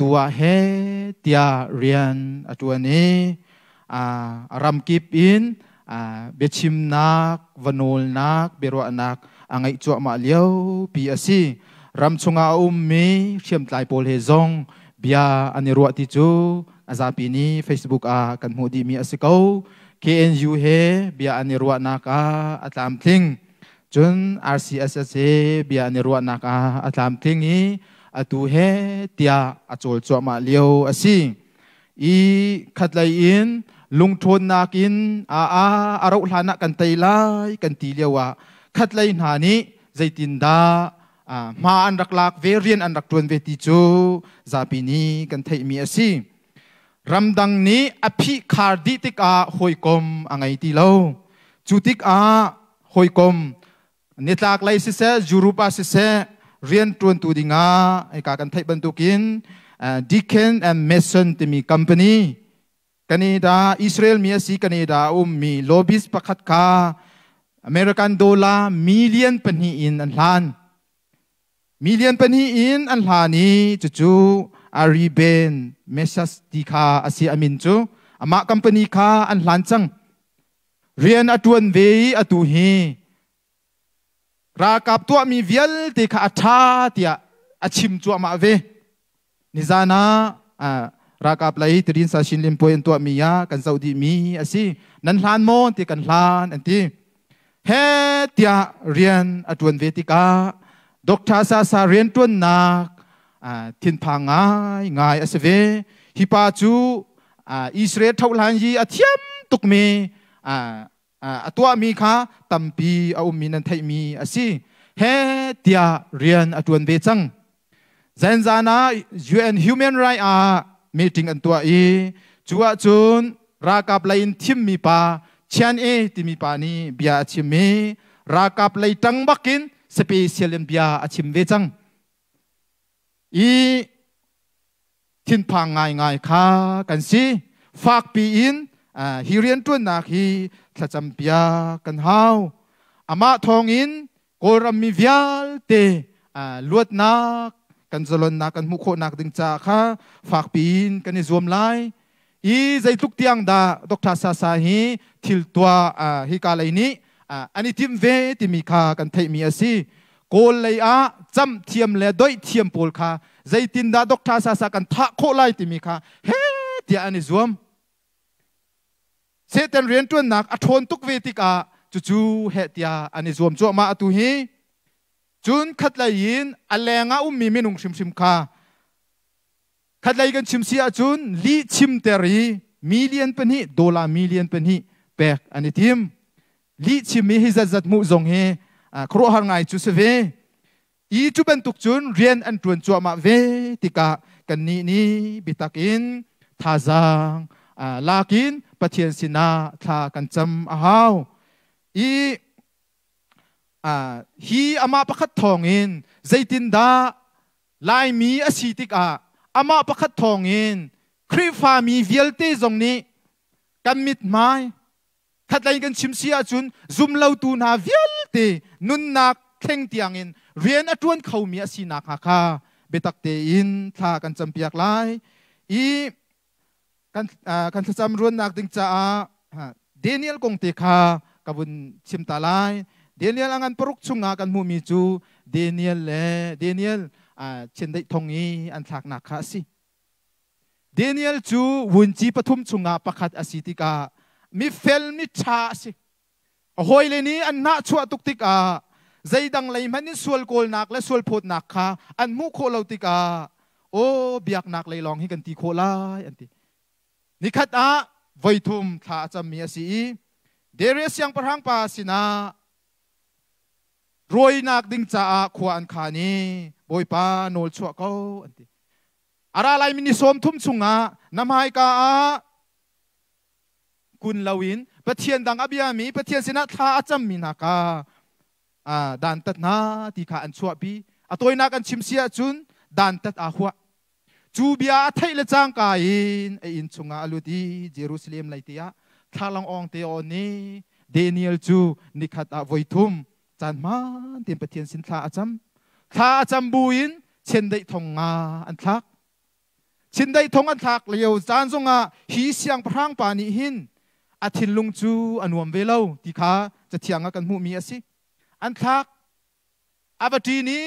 ตัวเฮตียเรียนอตัวนี้ uh, ram kip in uh, bechim nak vanol nak bero anak angai chu ma liao pi asi ram chunga um mi thiam tlai pol he zong bia ani ro ti chu azapi ni facebook a kan mu di mi asiko knu he bia ani ro nak a atam thing chun rcss he bia ani ro nak a atam thing ni atu he tia achol chu ma liao asi i khatlai in ลุงทนนากินอาอาอารุลานะกันไตไลกันตีเลียวะขัดไลหานี้ใจตินดามาอันรักลักเวเรียนอันรักตวนเวติจูซาปีนี้กันไทยมีอสิรำดังนี้อภิคาร์ดิติกาหอยกมอังไงตีเลาจุติกาหอยกม นตากไลสิเซจูรูปาสิเซเรียนตวนตูดิงาไอกากันไทยบรรทุกินดิเคนแอนด์เมสันที่มีคัมพานีกันดาอิสราเอลมีสิกันดาอุมมีโลบิสปักคาอเมริกันดอลลาร์มิลเลียนเป็นหินอันลานมิลเลียนเป็นหินอันลานี้จู่ๆอารีเบนเมสัสติคาอาศัยอามินจูอามาคัมปานีคาอันลานจังเรียนอตวนเวอตุฮี รากับตัวมีเวลติขาอัฐาเตียอาชิมจัวมาเวนิจานาอารากับไหลตรินสาชินลิมปวยตัวมียากันซาอุดีมีอาศินันลานโมนติกันลานอันที่เฮเตียเรียนอดวนเวติกาด็อกทาซาซาเรียนตวนนักอาทินพางง่ายง่ายอาศเวฮิปาจูอาอิสราเอลเท่าลานยีอาเทียมตุกเมอ่า ตัวมีค่ะตัมปีอาอุมินันไทมีอาศิเฮตียเรียนอตวนเวจังเซนซานา UN Human Rights อามีติงอันตัวอีจัวจุนรากับไลน์ทิมมีปาเชียนเอที่มีปานี้เบียชิมีรากับไลตังบักินสเปเชียลเบียชิมเวจังอีทินพังง่ายง่ายค่ะกันสิฝากปีอิน ฮิเรียนตัวนักฮีทัจำพิยากันฮาวอามาทองอินกอรมีวิลเตลวดนักกันจลนนักกันมุขนักดึงจาค่ะฝากปีนกันใน zoom ไลอีใจทุกเตียงดาดกทัศสาฮีทิลตัวฮิกาเลนี้อันนี้ทิมเวติมิคากันเทมีอสีโกลเลยอาจำเทียมเลดอยเทียมปูลคาใจตินดาดกทัศสากันทักโคไลติมิคาเฮเตียอันนี้ zoom เซตันเรียนตัวนักอทนทุกเวติกาจู่ๆเฮตียอันนี้รวมจั่วมาตุฮีจุนขัดไลยินอะไรงาอุ้มมีเมนุงชิมชิมคาขัดไลกันชิมเสียจุนลีชิมเตอรีมิลเลียนเป็นหิดอลลาร์มิลเลียนเป็นหิแบกอันนี้ทีมลีชิมมีฮิจัดจัดมุจงเฮครัวหางไงจุสเวอีจุเป็นตุกจุนเรียนอันตวนจัวมาเวติกากันนี้นี้บิตักอินทาจัง ลากินปะเทียนสินาทากันจำอาฮาวอีฮีอามาประคัดทองอินใจตินดาลายมีอสีติกอาอามาประคัดทองอินครีฟามีเวลเตจงนี้กันมิดไม้ขัดไลกันชิมเสียจุนซุมเลาตูนาเวลเตนุนนักเข่งเตียงอินเรียนอัตวนเขามีอสีนักฮาคาเบตักเตอินทากันจำเปียกไลอี กันกันสจมรวนนักดึงจ้าเดนิเอลคงติคากับุญชิมตาไลเดนิเอลอังันปรุกชุงอากันมูมิจูเดนิเอลเลเดนิเอลเช่นได้ทงอีอันทักนักข้าสิเดนิเอลจูวุนจีปฐุมชุงอาประคัดอสิติกามีเฟลมีชาสิหอยเลนี้อันนักชัวตุกติกาใจดังเลยมันนี่ส่วนโกลนักและส่วนพดนักค่ะอันมุโคลาติกาโอ้เบียกนักเลยลองให้กันตีโคลาอันตี จ้าขวานขานีบอยปาโนลชัวเขาอันที่อะไรอะไรมินิสมทุ่มสุงะน้ำหายกาคุณลาวินปะเทียนดังอบิยามีปะเทียนสินะท่าจำมีนักาอ่าดานตัดนาที่ข้าอันชัวปีอตัวนักอันชิมเสียจุนดานตัดอาหัว จูเบียไทยละจางกายินไออินสุงาลุดีเยรูซาเล็มไลเตียทาลังองเตอนีเดนิเอลจูนิคัตอาวยทุมจานมันเตียนปะเทียนสินท่าจำท่าจำบุญเช่นได้ทงงาอันทักเชินได้ทงอันทักเลียวจานทรงอาฮีเสียงพรางปานิหินอาทินลุงจูอันวมเวลาที่ข้าจะเทียงกันหูมีอสิอันทักอาบดีนี้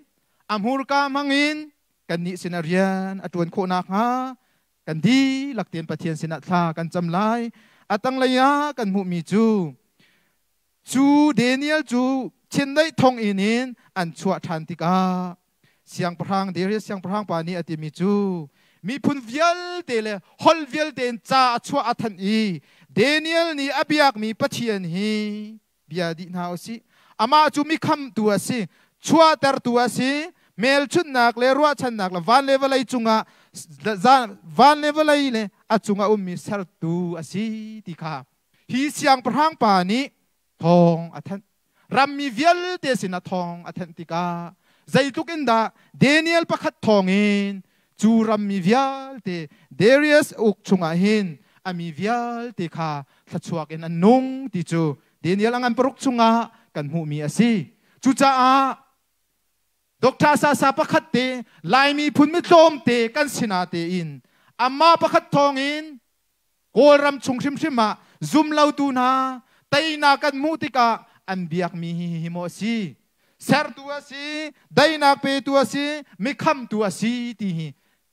อามฮูรกามังอินกันนี้สินาเรียนอตวนโคนักฮะกันดีหลักเตียนปะเทียนสินาทากันจำไลอตังเลยะกันมุมีจูจูเดนิเอลจูเช่นได้ทองอินินอันชัวทันติกาเสียงพรางเดียร์เสียงพรางปานีอติมีจูมีพุนเวียลเตเลฮอลเวียลเตนจ้าชัวอัทันอีเดนิเอลนี่อบิยักมีปะเทียนฮีบิยดินาอสิอามาจูมีคำตัวสิชัวเตอร์ตัวสิ เมลชุนนักเลรัวชันนักละวันเลเวลไอจุงะวันเลเวลไอเลอจุงะอุมมีเซร์ตูอสิติคาฮีเสียงพรางปานีทองอัทันรัมมีเวียลเตสินาทองอัทันติกาใจทุกินดาเดนิเอลประคัดทองอินจูรัมมีเวียลเตเดริอัสอุกจุงะหินอามีเวียลเตคาทัชวกอินอันนุงติจูเดนิเอลอังปรุกจุงะกันหูมีอสิจูจ้า ดอกทาซาซาประคัดเตลายมีพุนมิตรมเตกันสินาเตอินอามาประคัดทองอินโกรัมชุงชิมชิมาซุมเลาตูนาไตนากันมูติกาอันเบียกมีฮิโมซีเซร์ตัวซีไดนาเปตัวซีมิคัมตัวซีตี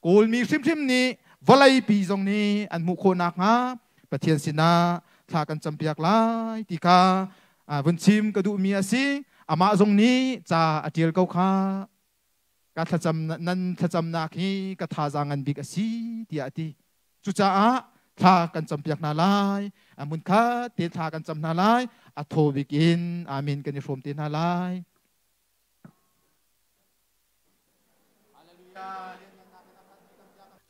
โกลมีชิมชิมนี้วลัยปีจงนี้อันมุโคนักฮะปะเทียนสินาทากันจำเปียกลายติกาอ่าวันชิมกระดูมีอาซี อามาจงนี้จะอดีลก้าข้ากาทจำนั้นทจำนักฮีกาทาจางันบิกอาซีตีอาตีจุจ้าทากันจำเปียกนาไลายอามุนคาเตทากันจำนาไลายอาโทบิกินอามินกันนิฟมเตนาไลาย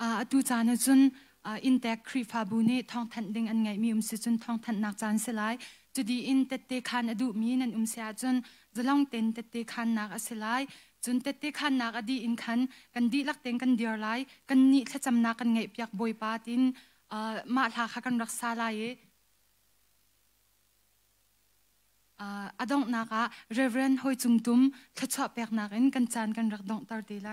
อาตูจานะจุนอินเตครีฟาบูนี่ทองทันดิงอันไงมีอุมสิจุนทองทันนักจานสลายจุดีอินเตเตคันอดูมีนันอุมเสียจุน จะลองเต็นเตเตคันนักสลายจุนเตเตคันนักอดีอินคันกันดีลักเต็งกันเดียร์ไลกันนี่ถ้าจำนักกันไงเปียกบอยปาตินมาทากันรักษาไลอดอดงนักอะเรเวนหอยจุงตุมถ้าชอบเปียกนักอินกันจานกันรักดองตาร์ดีไล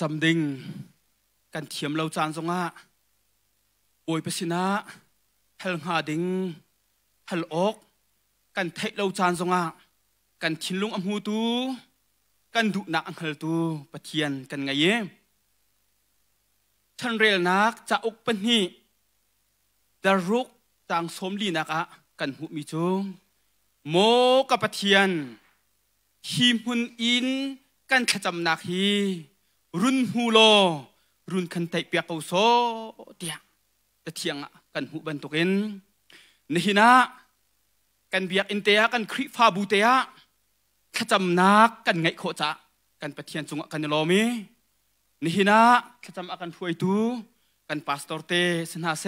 จำดิงกันเทียมเราจานทรงอะโอยปสินะเฮลหาดิงเฮลอกกันเทเราจานทรงอะกันชินลุงอมหูตูกันดุนักอังเฮลตูปะเทียนกันไงเย่ฉันเรียลนักจะอกปนีดารุกจางสมลีนักอะกันหูมีจูโมกับปะเทียนฮิมหุนอินกันขจำนักฮี รุนฮูโลรุนคันไตเปียกเอาโซเตียตะเทียงกันหูบันตุกินนี่นะกันเบียกอินเตียกันคริฟาบูเตียขจำนักกันไงโคจะกันปะเทียนจุงกันโลมีนี่นะขจำอากันฟวยตูกันพาสตอร์เตสนาเซ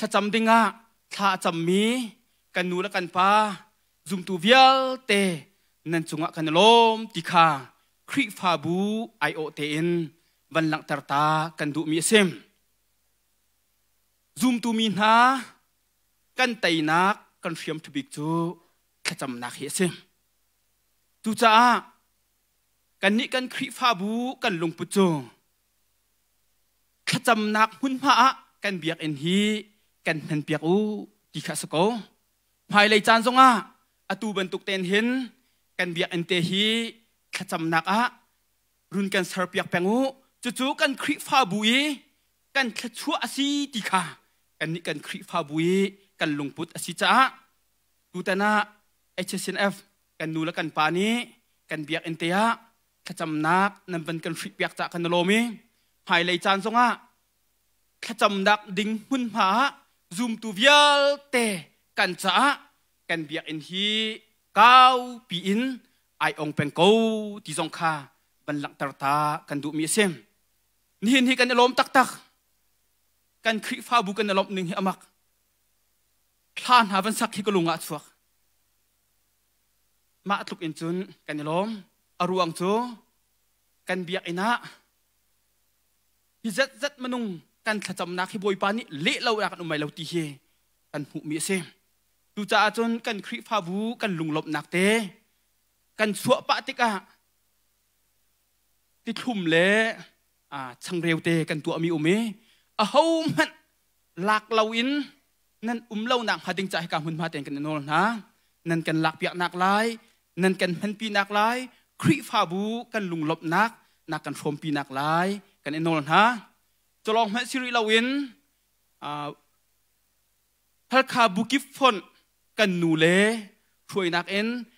ขจำดิงะถ้าจำมีกันนูละกันปาจุมตูเวียลเตนันจุงกันโลมติคา คริฟาบูไอโอเตนวันหลังตาตากันดูมีเซมซูมตูมีนากันไตนักกันเฟียมทบิกจูขจำนักเฮเซมตูจ้ากันนี้กันคริฟาบูกันลงปุจูขจำนักหุ่นพระกันเบียกเอ็นฮีกันเห็นเปียกอูที่ข้าสกอภายเลยจานทรงอะอตูบรรทุกเตนเห็นกันเบียกอันเตฮี ขจำนักอะรุนกันสรเปียกแปงอูจู่ๆกันคริฟ้าบุยกันขชัวอาศีติค่ะกันนี่กันคริฟ้าบุยกันลงพุทธอาศีจ้าดูแต่นะ HSNF กันนูและกันปานี้กันเบียกอันเตียขจำนักนั่นเป็นกันคริเปียกจากกันโลมีภายเลยจานทรงอะขจำนักดิ่งหุ่นผา zoom tu vial te kan cha kan biak in hi kau pi in ไอองเป็นกูที่จงข้าบรรลังตรตากันดูมีเสียงนี่เห็นี่กันลมตักตักกันคริฟ้าบุกันลมหนึ่งอามักพลานหาวันสักที่กลุงอัศวะกมาตุกอินจุนกันลมอรวงจูกันเบียกอินะฮิจัดจัดมนุงกันขจำนักให้บอยปานิเละเราอรักนุ่มไม่เราตีเฮกันหูมีเสียงดูจ้าจนกันคริฟ้าบุกันลุงลบนักเต้ กันสวปะติกะติทุ่มเละอ่าช่างเร็วเตกันตัวมีอุเมอะเฮามันหลักเราอินนั่นอุ้มเล่าหนักหาดึงใจการหุ่นมาเตนกันนนนะนั่นกันหลักเปียกนักลายนั่นกันพันปีนักลายคริฟาบูกันลุงลบนักนักกันชมปีนักลายกันนนนะจะลองให้สิริเลาวินฮัลคาบุกิฟอนกันนูเลช่วยนักเอ็นเอพริลนิเคตซงอะกันคริฟาบูเตียเห็นขจำนักไงทันริดในกันสิจ้ากันนูและกันปาเละรักรามีเวลเตวิดีโอกันทักเอาหน้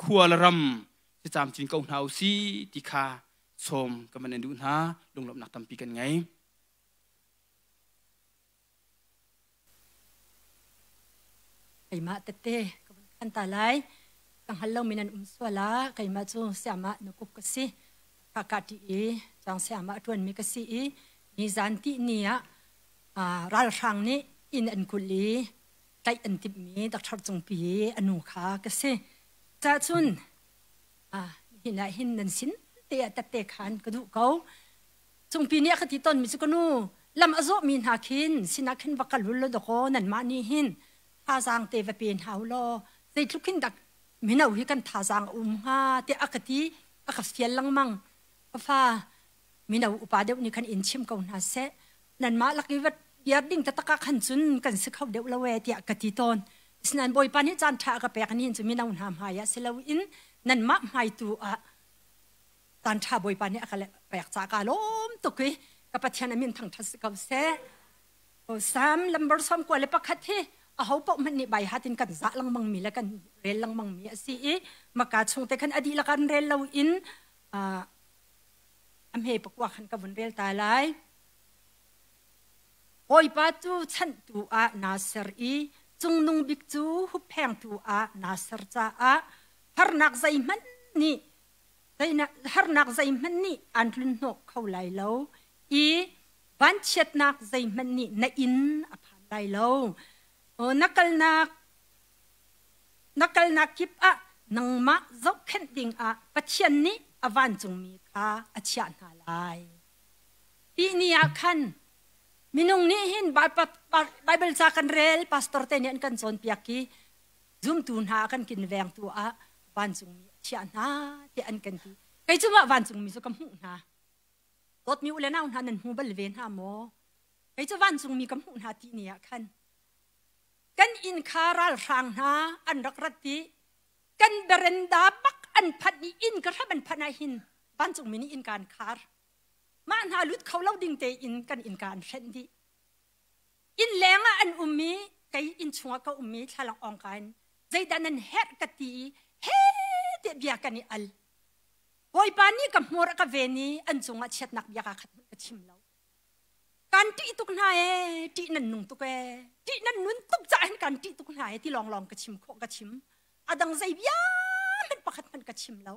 มีซูมตูครีฟาบูคัวลรัมจะจำจินกงเฮาซีติคาสมกันเป็นดูนะลงหลบนักตำปีกันไงไอ้มาเตเต้กับขันตาไลกังฮัลโลมินันอุมสวลาไก่มาจูเสียมานุกุกสิกากาตีจังเสียมาทวนมีกสิมีจันติเนี่ยรัลรังนี้อินอันกุลีไกอันติมีดักทัดจงปีอนุขาก็เส จะชุนอาหินหินนันสินเตะตะเตะขันกระดูกเขาจงปีนี้ขติต้นมิสกนูลำอโซมีนาคินสินักขินวักลุลดโคนันมานี่หินท่าจางเตวเป็นหาวโลใจทุกขินดักมินาวิกันท่าจางอุ้มฮาเตะอคติอคสเฟียนลังมังก็ฟ้ามีนาอุปาเดวนี่คันอินชิมกาวนาเซนันมาลักวัดยาดิ่งตะตะกขันจุนกันสิเขาเดวละเวทีกติตอน สนันบอยปานี่จันทากระเปกนี่จะมีนาวนามหายะเลาอินนั่นมะหายตัวจันทาบอยปานี่อะไรแปกจากาลมตุกี้กับปัจจัยนั้นทางทัศกับเสโอสามลำบากสามกว่าเลยปะคัดที่เอาปะมันนี่ใบหัดินกันซะลังมังมีแล้วกันเรนลังมังมีสิเอมากาชงแต่กันอดีละกันเรนเราอินอ่าอันเฮปกว่าขันกับวนเรลตายไลโอยปาตูฉันตัวอานาเซอร์อี จงนุงบิกจูหุบแพงทูอานาสรจาอาฮารนักใจมันนี่ใจนักฮารนักใจมันนี่อันรุนนกเข้าไหลแล้วอีบันเช็ดนักใจมันนี่ในอินอภันไหลแล้วโอ้นักลนักนักลนักกิบอะนังมะจกเข็นดิ่งอะปะเชียนนี่อวันจงมีค่ะอาชีพนาลายปีนี้อาคัน minung ni hin bible sa kan rel pastor te nian kan son piaki zum tun ha kan kin veng tu a van chung mi achia na ti an kan ti kai chuma van chung mi so kam hu na tot mi ulena un hanan hu bal ven ha mo kai chu van chung mi kam hu na ti ni akhan kan in kharal rang na an rak rat ti kan berenda pak an phat ni in ka tha ban phana hin ban chung mini in kan khar มันหาลุดเขาเล่าดิ่งเตอินกันอินการเช่นดีอินแรงอันอุมมีไกอินชัวก็อุมมีทาลององการใจดันนั้นเฮดกตีเฮเดียกันอัลวัยปานี้กับมัวกับเวนีอันจงอัเช็ดนักยากขัดกชิมเราการที่ตุกนายที่นั่นนุ่งตุกเอที่นั่นนุ่นตุกใจการที่ตุกนายที่ลองลองกระชิมโคกระชิมอดังใจยามันประคัดมันกระชิมแล้ว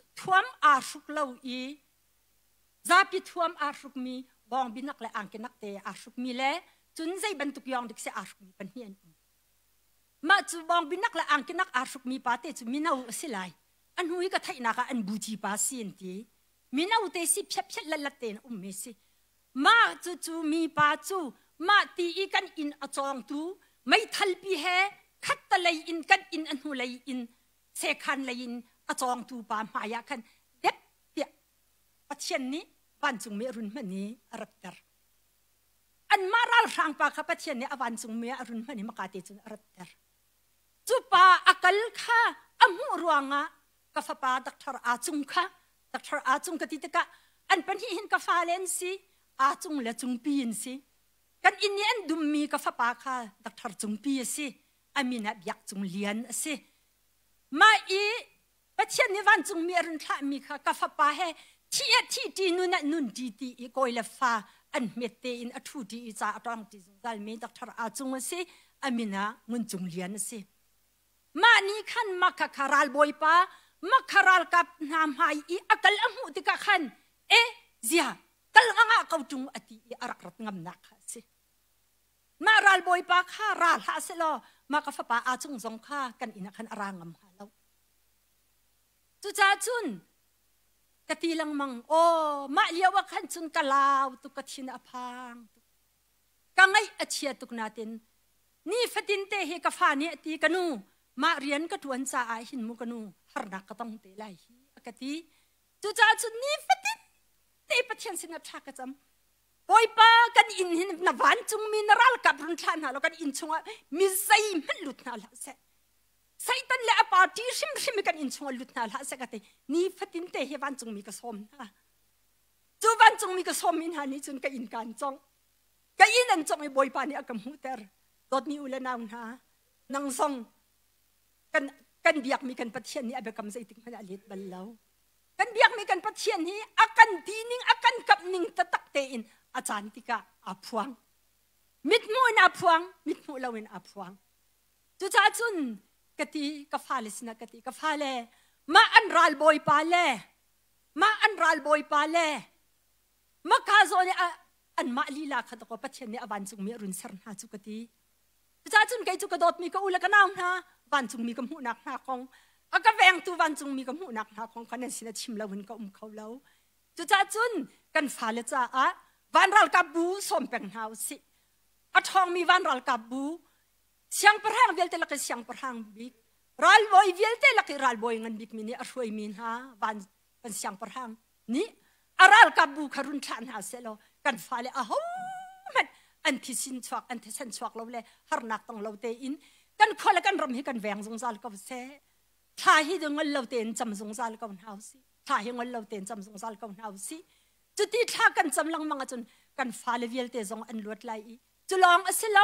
ทวมอาชุกเลวอีซาปิทวมอาชุกมีบองบินักเละอังกินักเตอาชุกมีและจุนใจบรรทุกยองดิกเสอาชุกมีเป็นเฮียนมาจูบองบินักเละอังกินักอาชุกมีปาเตจูมีน่าวสิไลอันหุยก็ไทยนักอันบูจีปาเซียนตีมีน่าวเตสิเพียเพียละละเตนอุ้มเมสิมาจูจูมีปาจูมาตีอีกันอินอจองตูไม่ทัลปีเฮขัดตะเลยอินกันอินอันหุเลยอินเซคันเลยอิน lai in kan in an hu lai in se khan lai in a chong tu pa ma ya khan ปัจเจนนี้วันจุงเมรุนมันนี้รับเตอร์อันมาราลรังปากปัจเจนนี้วันจุงเมรุนมันนี้มากาติจุนรับเตอร์จูปาอักลค่ะอมูรวงะกาฟปาดักทรอาจุงค่ะดักทรอาจุงกติตกะอันเป็นที่เห็นกาฟาเลนซีอาจุงและจุงปีนซีกันอินเนี้อันดุมมีกาฟปาค่ะดักทรจุงปีซีอามีนับยักจุงเลียนซีมาอี ปัจเจนนี้วันจุงเมียรุนทามีค่ะกาฟปาเฮที่ที่ที่นู่นนู่นดีดีอีกอยเลฟ้าอันเมตเตอินอัทุดีอีจ้าตรังที่จงดัลมีดักทาอาจุงสิอามินะงุนจุงเลียนสิมานี่ขันมาคคาราลบอยปามาคาราลกับนามหายอีอักลอมุติกะขันเอ๊ะเสียกัลงะเขาจุงอติอีอารักรัตงำนักสิมาราลบอยปาข้าราลฮาเสลอมาคฟปาอาจุงจงข้ากันอินักันอราง จุจ้าชุนกตีลังมังโอมาเลียวขันชุนกะลาวตุกทินอพังกังไออเชียตุกนาตินนี่ฟดินเตเฮกฟานีตีกันูมาเรียนกตวนซาอาหินมุกันูฮารนักต้องเตไลฮีกตีจุจ้าชุนนี่ฟดินเตปะเทียนสินับชากะจำโอยปากันอินหินนวันจุงมีนรัลกับรุนทานหาแล้กันอินชงมิใจมันลุดนาละเซ la se saitan le apa ti sim sim kan in chung lut na la sa ka te ni fatin te he van chung mi ka som ha chu van chung mi ka som min ha ni chun ka in kan chong ka in an chong i boy pa ni akam hu ter dot mi ula naun ha nang song kan kan biak mi kan pathian ni abekam zai tik man alit ballau kan biak mi kan pathian hi akan tining akan kap ning tatak te in achan tika aphuang mit mu in aphuang mit mu lawin aphuang chu cha chun kati ka falis na kati ka fale ma an ral boy pale ma an ral boy pale ma ka zo ni an ma lila kha to patchen ni awan chung mi run sar na chu kati cha chun kai chu ka dot mi ka ula ka naw na van chung mi ka mu nak na kong aka veng tu van chung mi ka mu nak na kong kan sin chim lo win ka um khau lo chu cha chun kan fale cha a van ral ka bu som peng hau si a thong mi van ral ka bu siang perhang velte laki siang perhang bik ral boy velte laki ral boy ngan bik mini arhuai min ha van kan siang perhang ni aral kabu karun than ha selo kan fale a ho man anti sin chwak anti sen chwak lo le har nak tong lo te in kan khola kan ram hi kan veng zong zal ko se tha hi dong lo te in cham zong zal ko hau si tha hi ngol lo te in cham zong zal ko hau si chu ti tha kan cham lang manga chun kan fale velte zong an lot lai i chu long aselo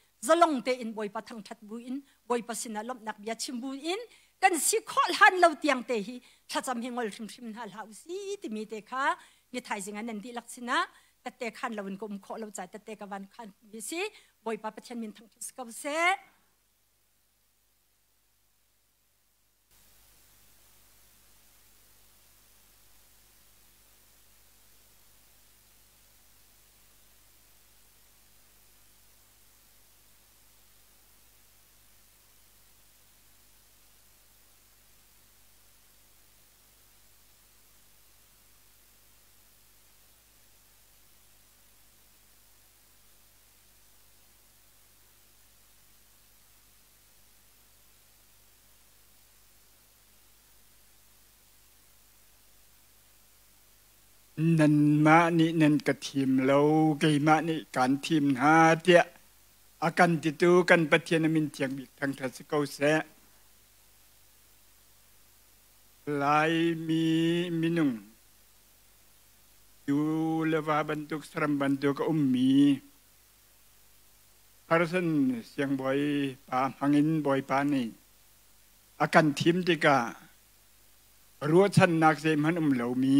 จะลงเตอินบอยปะทังทัดบุอินบอยปะสินาลมนักเบียชิมบุอินกันสิขอหันเราเตียงเตหีถ้าจำเหงอลชิมชิมนาลาอุซีติมีเตค่ะมีไทยสิงานนันดีลักษณะแต่เตคันเราเป็นกุมขอเราใจแต่เตกวันคันมีสิบอยปะปะเชนมินทังทุสกับเซ นันมานี่นันกระทีมเราเกยมานี่การทีมหาเตียอากันติตูกันปะเทียนมินเทียงบิกทางทัศเกาเสลายมีมินุงดูเลวาบันทุกสรัมบันทุกอุมมีพารสันเสียงบอยปาหังินบอยปานี่อากันทีมติการัวชันนักเซมันอุมเหลามี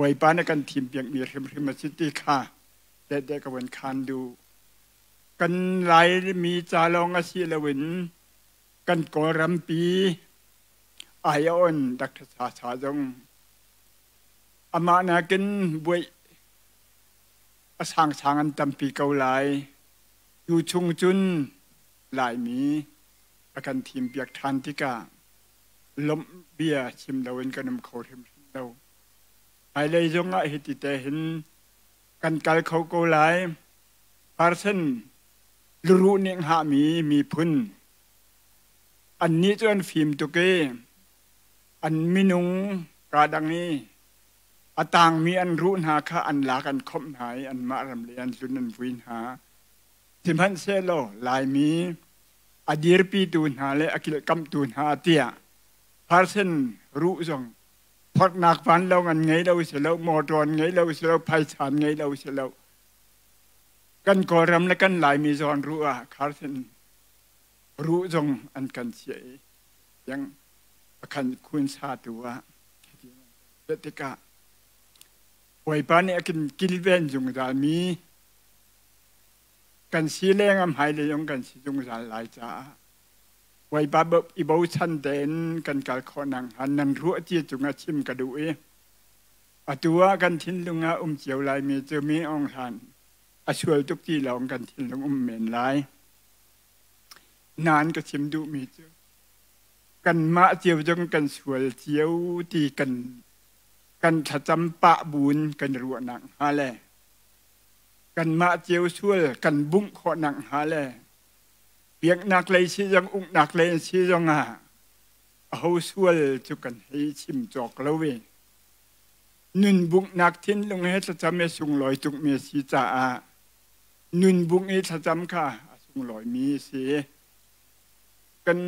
วตะกันสังอากันบ่มีวันมีตำปีแล้วก็บ้านเถียวเจนหาจงไว้ปานกันทีมเปียกไว้ปานอากันทีมเปียกมีริมริมสิติค่ะเด็ดๆกับวนคานดู กันไหลมีจาลองอาชีละวิน กันกอรำปีอายออนดักษาชาจงอามานากินบวยอสางสางอันตำปีเกาหลายอยู่ชุงจุนหลายมีอาการทีมเบียกทานติกาลมเบียชิมดาวินกันนำเขาทิม ไอเลยจงอะเหตุแต่เห็นกันกาลเขาเกาหลายพาร์เซนรู้เนียงหามีมีพุ่นอันนี้จนฟิล์มตุเกอันมินุงกาดังนี้อต่างมีอันรู้หาค่าอันลากันคบหาย อันมารำเลียนสุนันวินหาสิมันเซโลลายมีอดีรปีตูนหาเลอกิลกำตูนหาเตียพาร์เซนรู้จง พอดนักฟันเราเงันไงเราเสลมอตอนไงเราเสลไพศาลไงเราเสลกันกอรำและกันหลายมีจอนรู้อะคาร์เซนรู้จงอันกันเสียยังคันคุณชาตัวเดติกาไว้ปานี้กินกิลเวนจงดามีกันสีแรงอำหายเลยงกันสีจงสารหลายจ้า ไว้บาบบอีบูชันเดนกันกาลขอนังหันนันรัวเจีจุงอาชิมกระดูเออตัวกันทิ้นลุงอาอุ้มเจียวลายมีเจอมีองหันอาชวยทุกที่ลองกันทิ้นลุงอุ้มเหม็นลายนานก็ชิมดูมีเจอกันมาเจียวจงกันสวยเจียวตีกัน กันถจำปะบุญกันรัวหนังฮาแลกันมาเจียวช่วยกันบุ้งขอหนังหาแล เบียงนักเลยชิยังอุ้งนักเลยชิยังอะเอาช่วยจุกันให้ชิมจอกแล้วเวนุนบุ้งนักทิ้นลงให้จะไม่สุงลอยจุกเมียสีจ่านุนบุ้งให้จะจำค่ะสุงลอยมีเสียกัน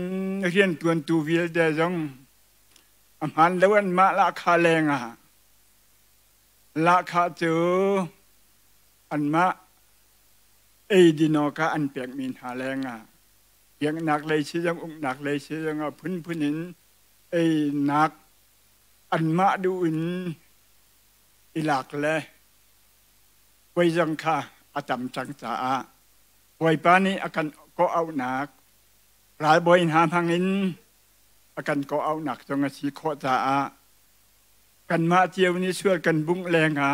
เรียนตัวนตูวิลเดจงอาหารแล้ววันมาละคาแรงอะละคาเจออันมาเอดีนอกะอันเปียกมีนหาแรงอะ ยังหนักเลยชื่อยังองหนักเลยชื่อยังพื้นพื้นหินเอหนักอันมาดูอินอิลักเลยไว้ยังค่ะอาจำจังจ้าไว้ปานี้อาการก็เอาหนักหลายบ่อยหาพังอินอาการก็เอาหนักจงอาชีโคจ้ากันมาเจียวนี้ช่วยกันบุ้งแรงอะ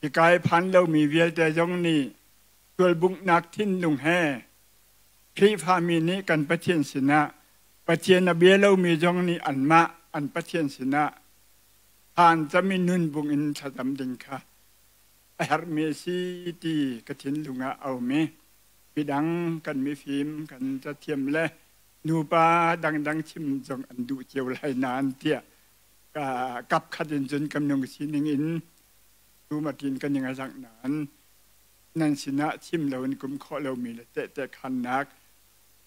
ที่กายพันเรามีเวียแต่ยองนี้ตัวยบุกนักทิ้นลุงแห่ พริพามีนี้กันประเทียนสินะประเทียนเบียเรามียองนี้อันมาอันประเทียนสินะผ่านจะมีนุนบุงอินชะดำดิงค่ะไอฮาร์เมซีตีกระถินลุงเอาเมมีดังกันมีฟิล์มกันจะเทียมและนูปาดังดังชิมจงอันดูเจียวไหลนานเตี้ยกับขัดจนกำนงสินิงอินดูมากินกันยังไงสักนั้น นั่นสินะชิมเราในกลุ่มข้อเรามีแต่แต่คันนัก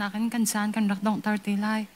นักกันนินกันดีลั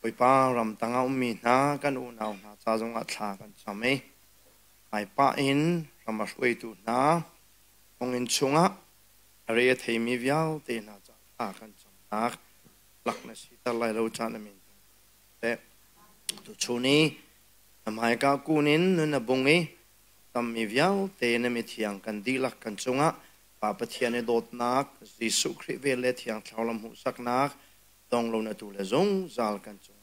ปอป้ารำตังเอามีนากันอุนาวนาซาจงอัตลากันชามีมไอป้าอินรำมาช่วยตูนาองอ็นชงะเรียเทมีวิวเตนาจัตากันชำนักหลักนาชิตาลายเราจานมินแต่ตัวชูนี้ทำไม่ก้ากูนินนุนบุงเอตำมีวิวเตนมีเทียงกันดีหลักกันชงะป่าปเทียนในโดดนักจิสุคริเวเลเทียงชาวลำหูสักนัก sak nak dong lo na tu le zong zal kan chung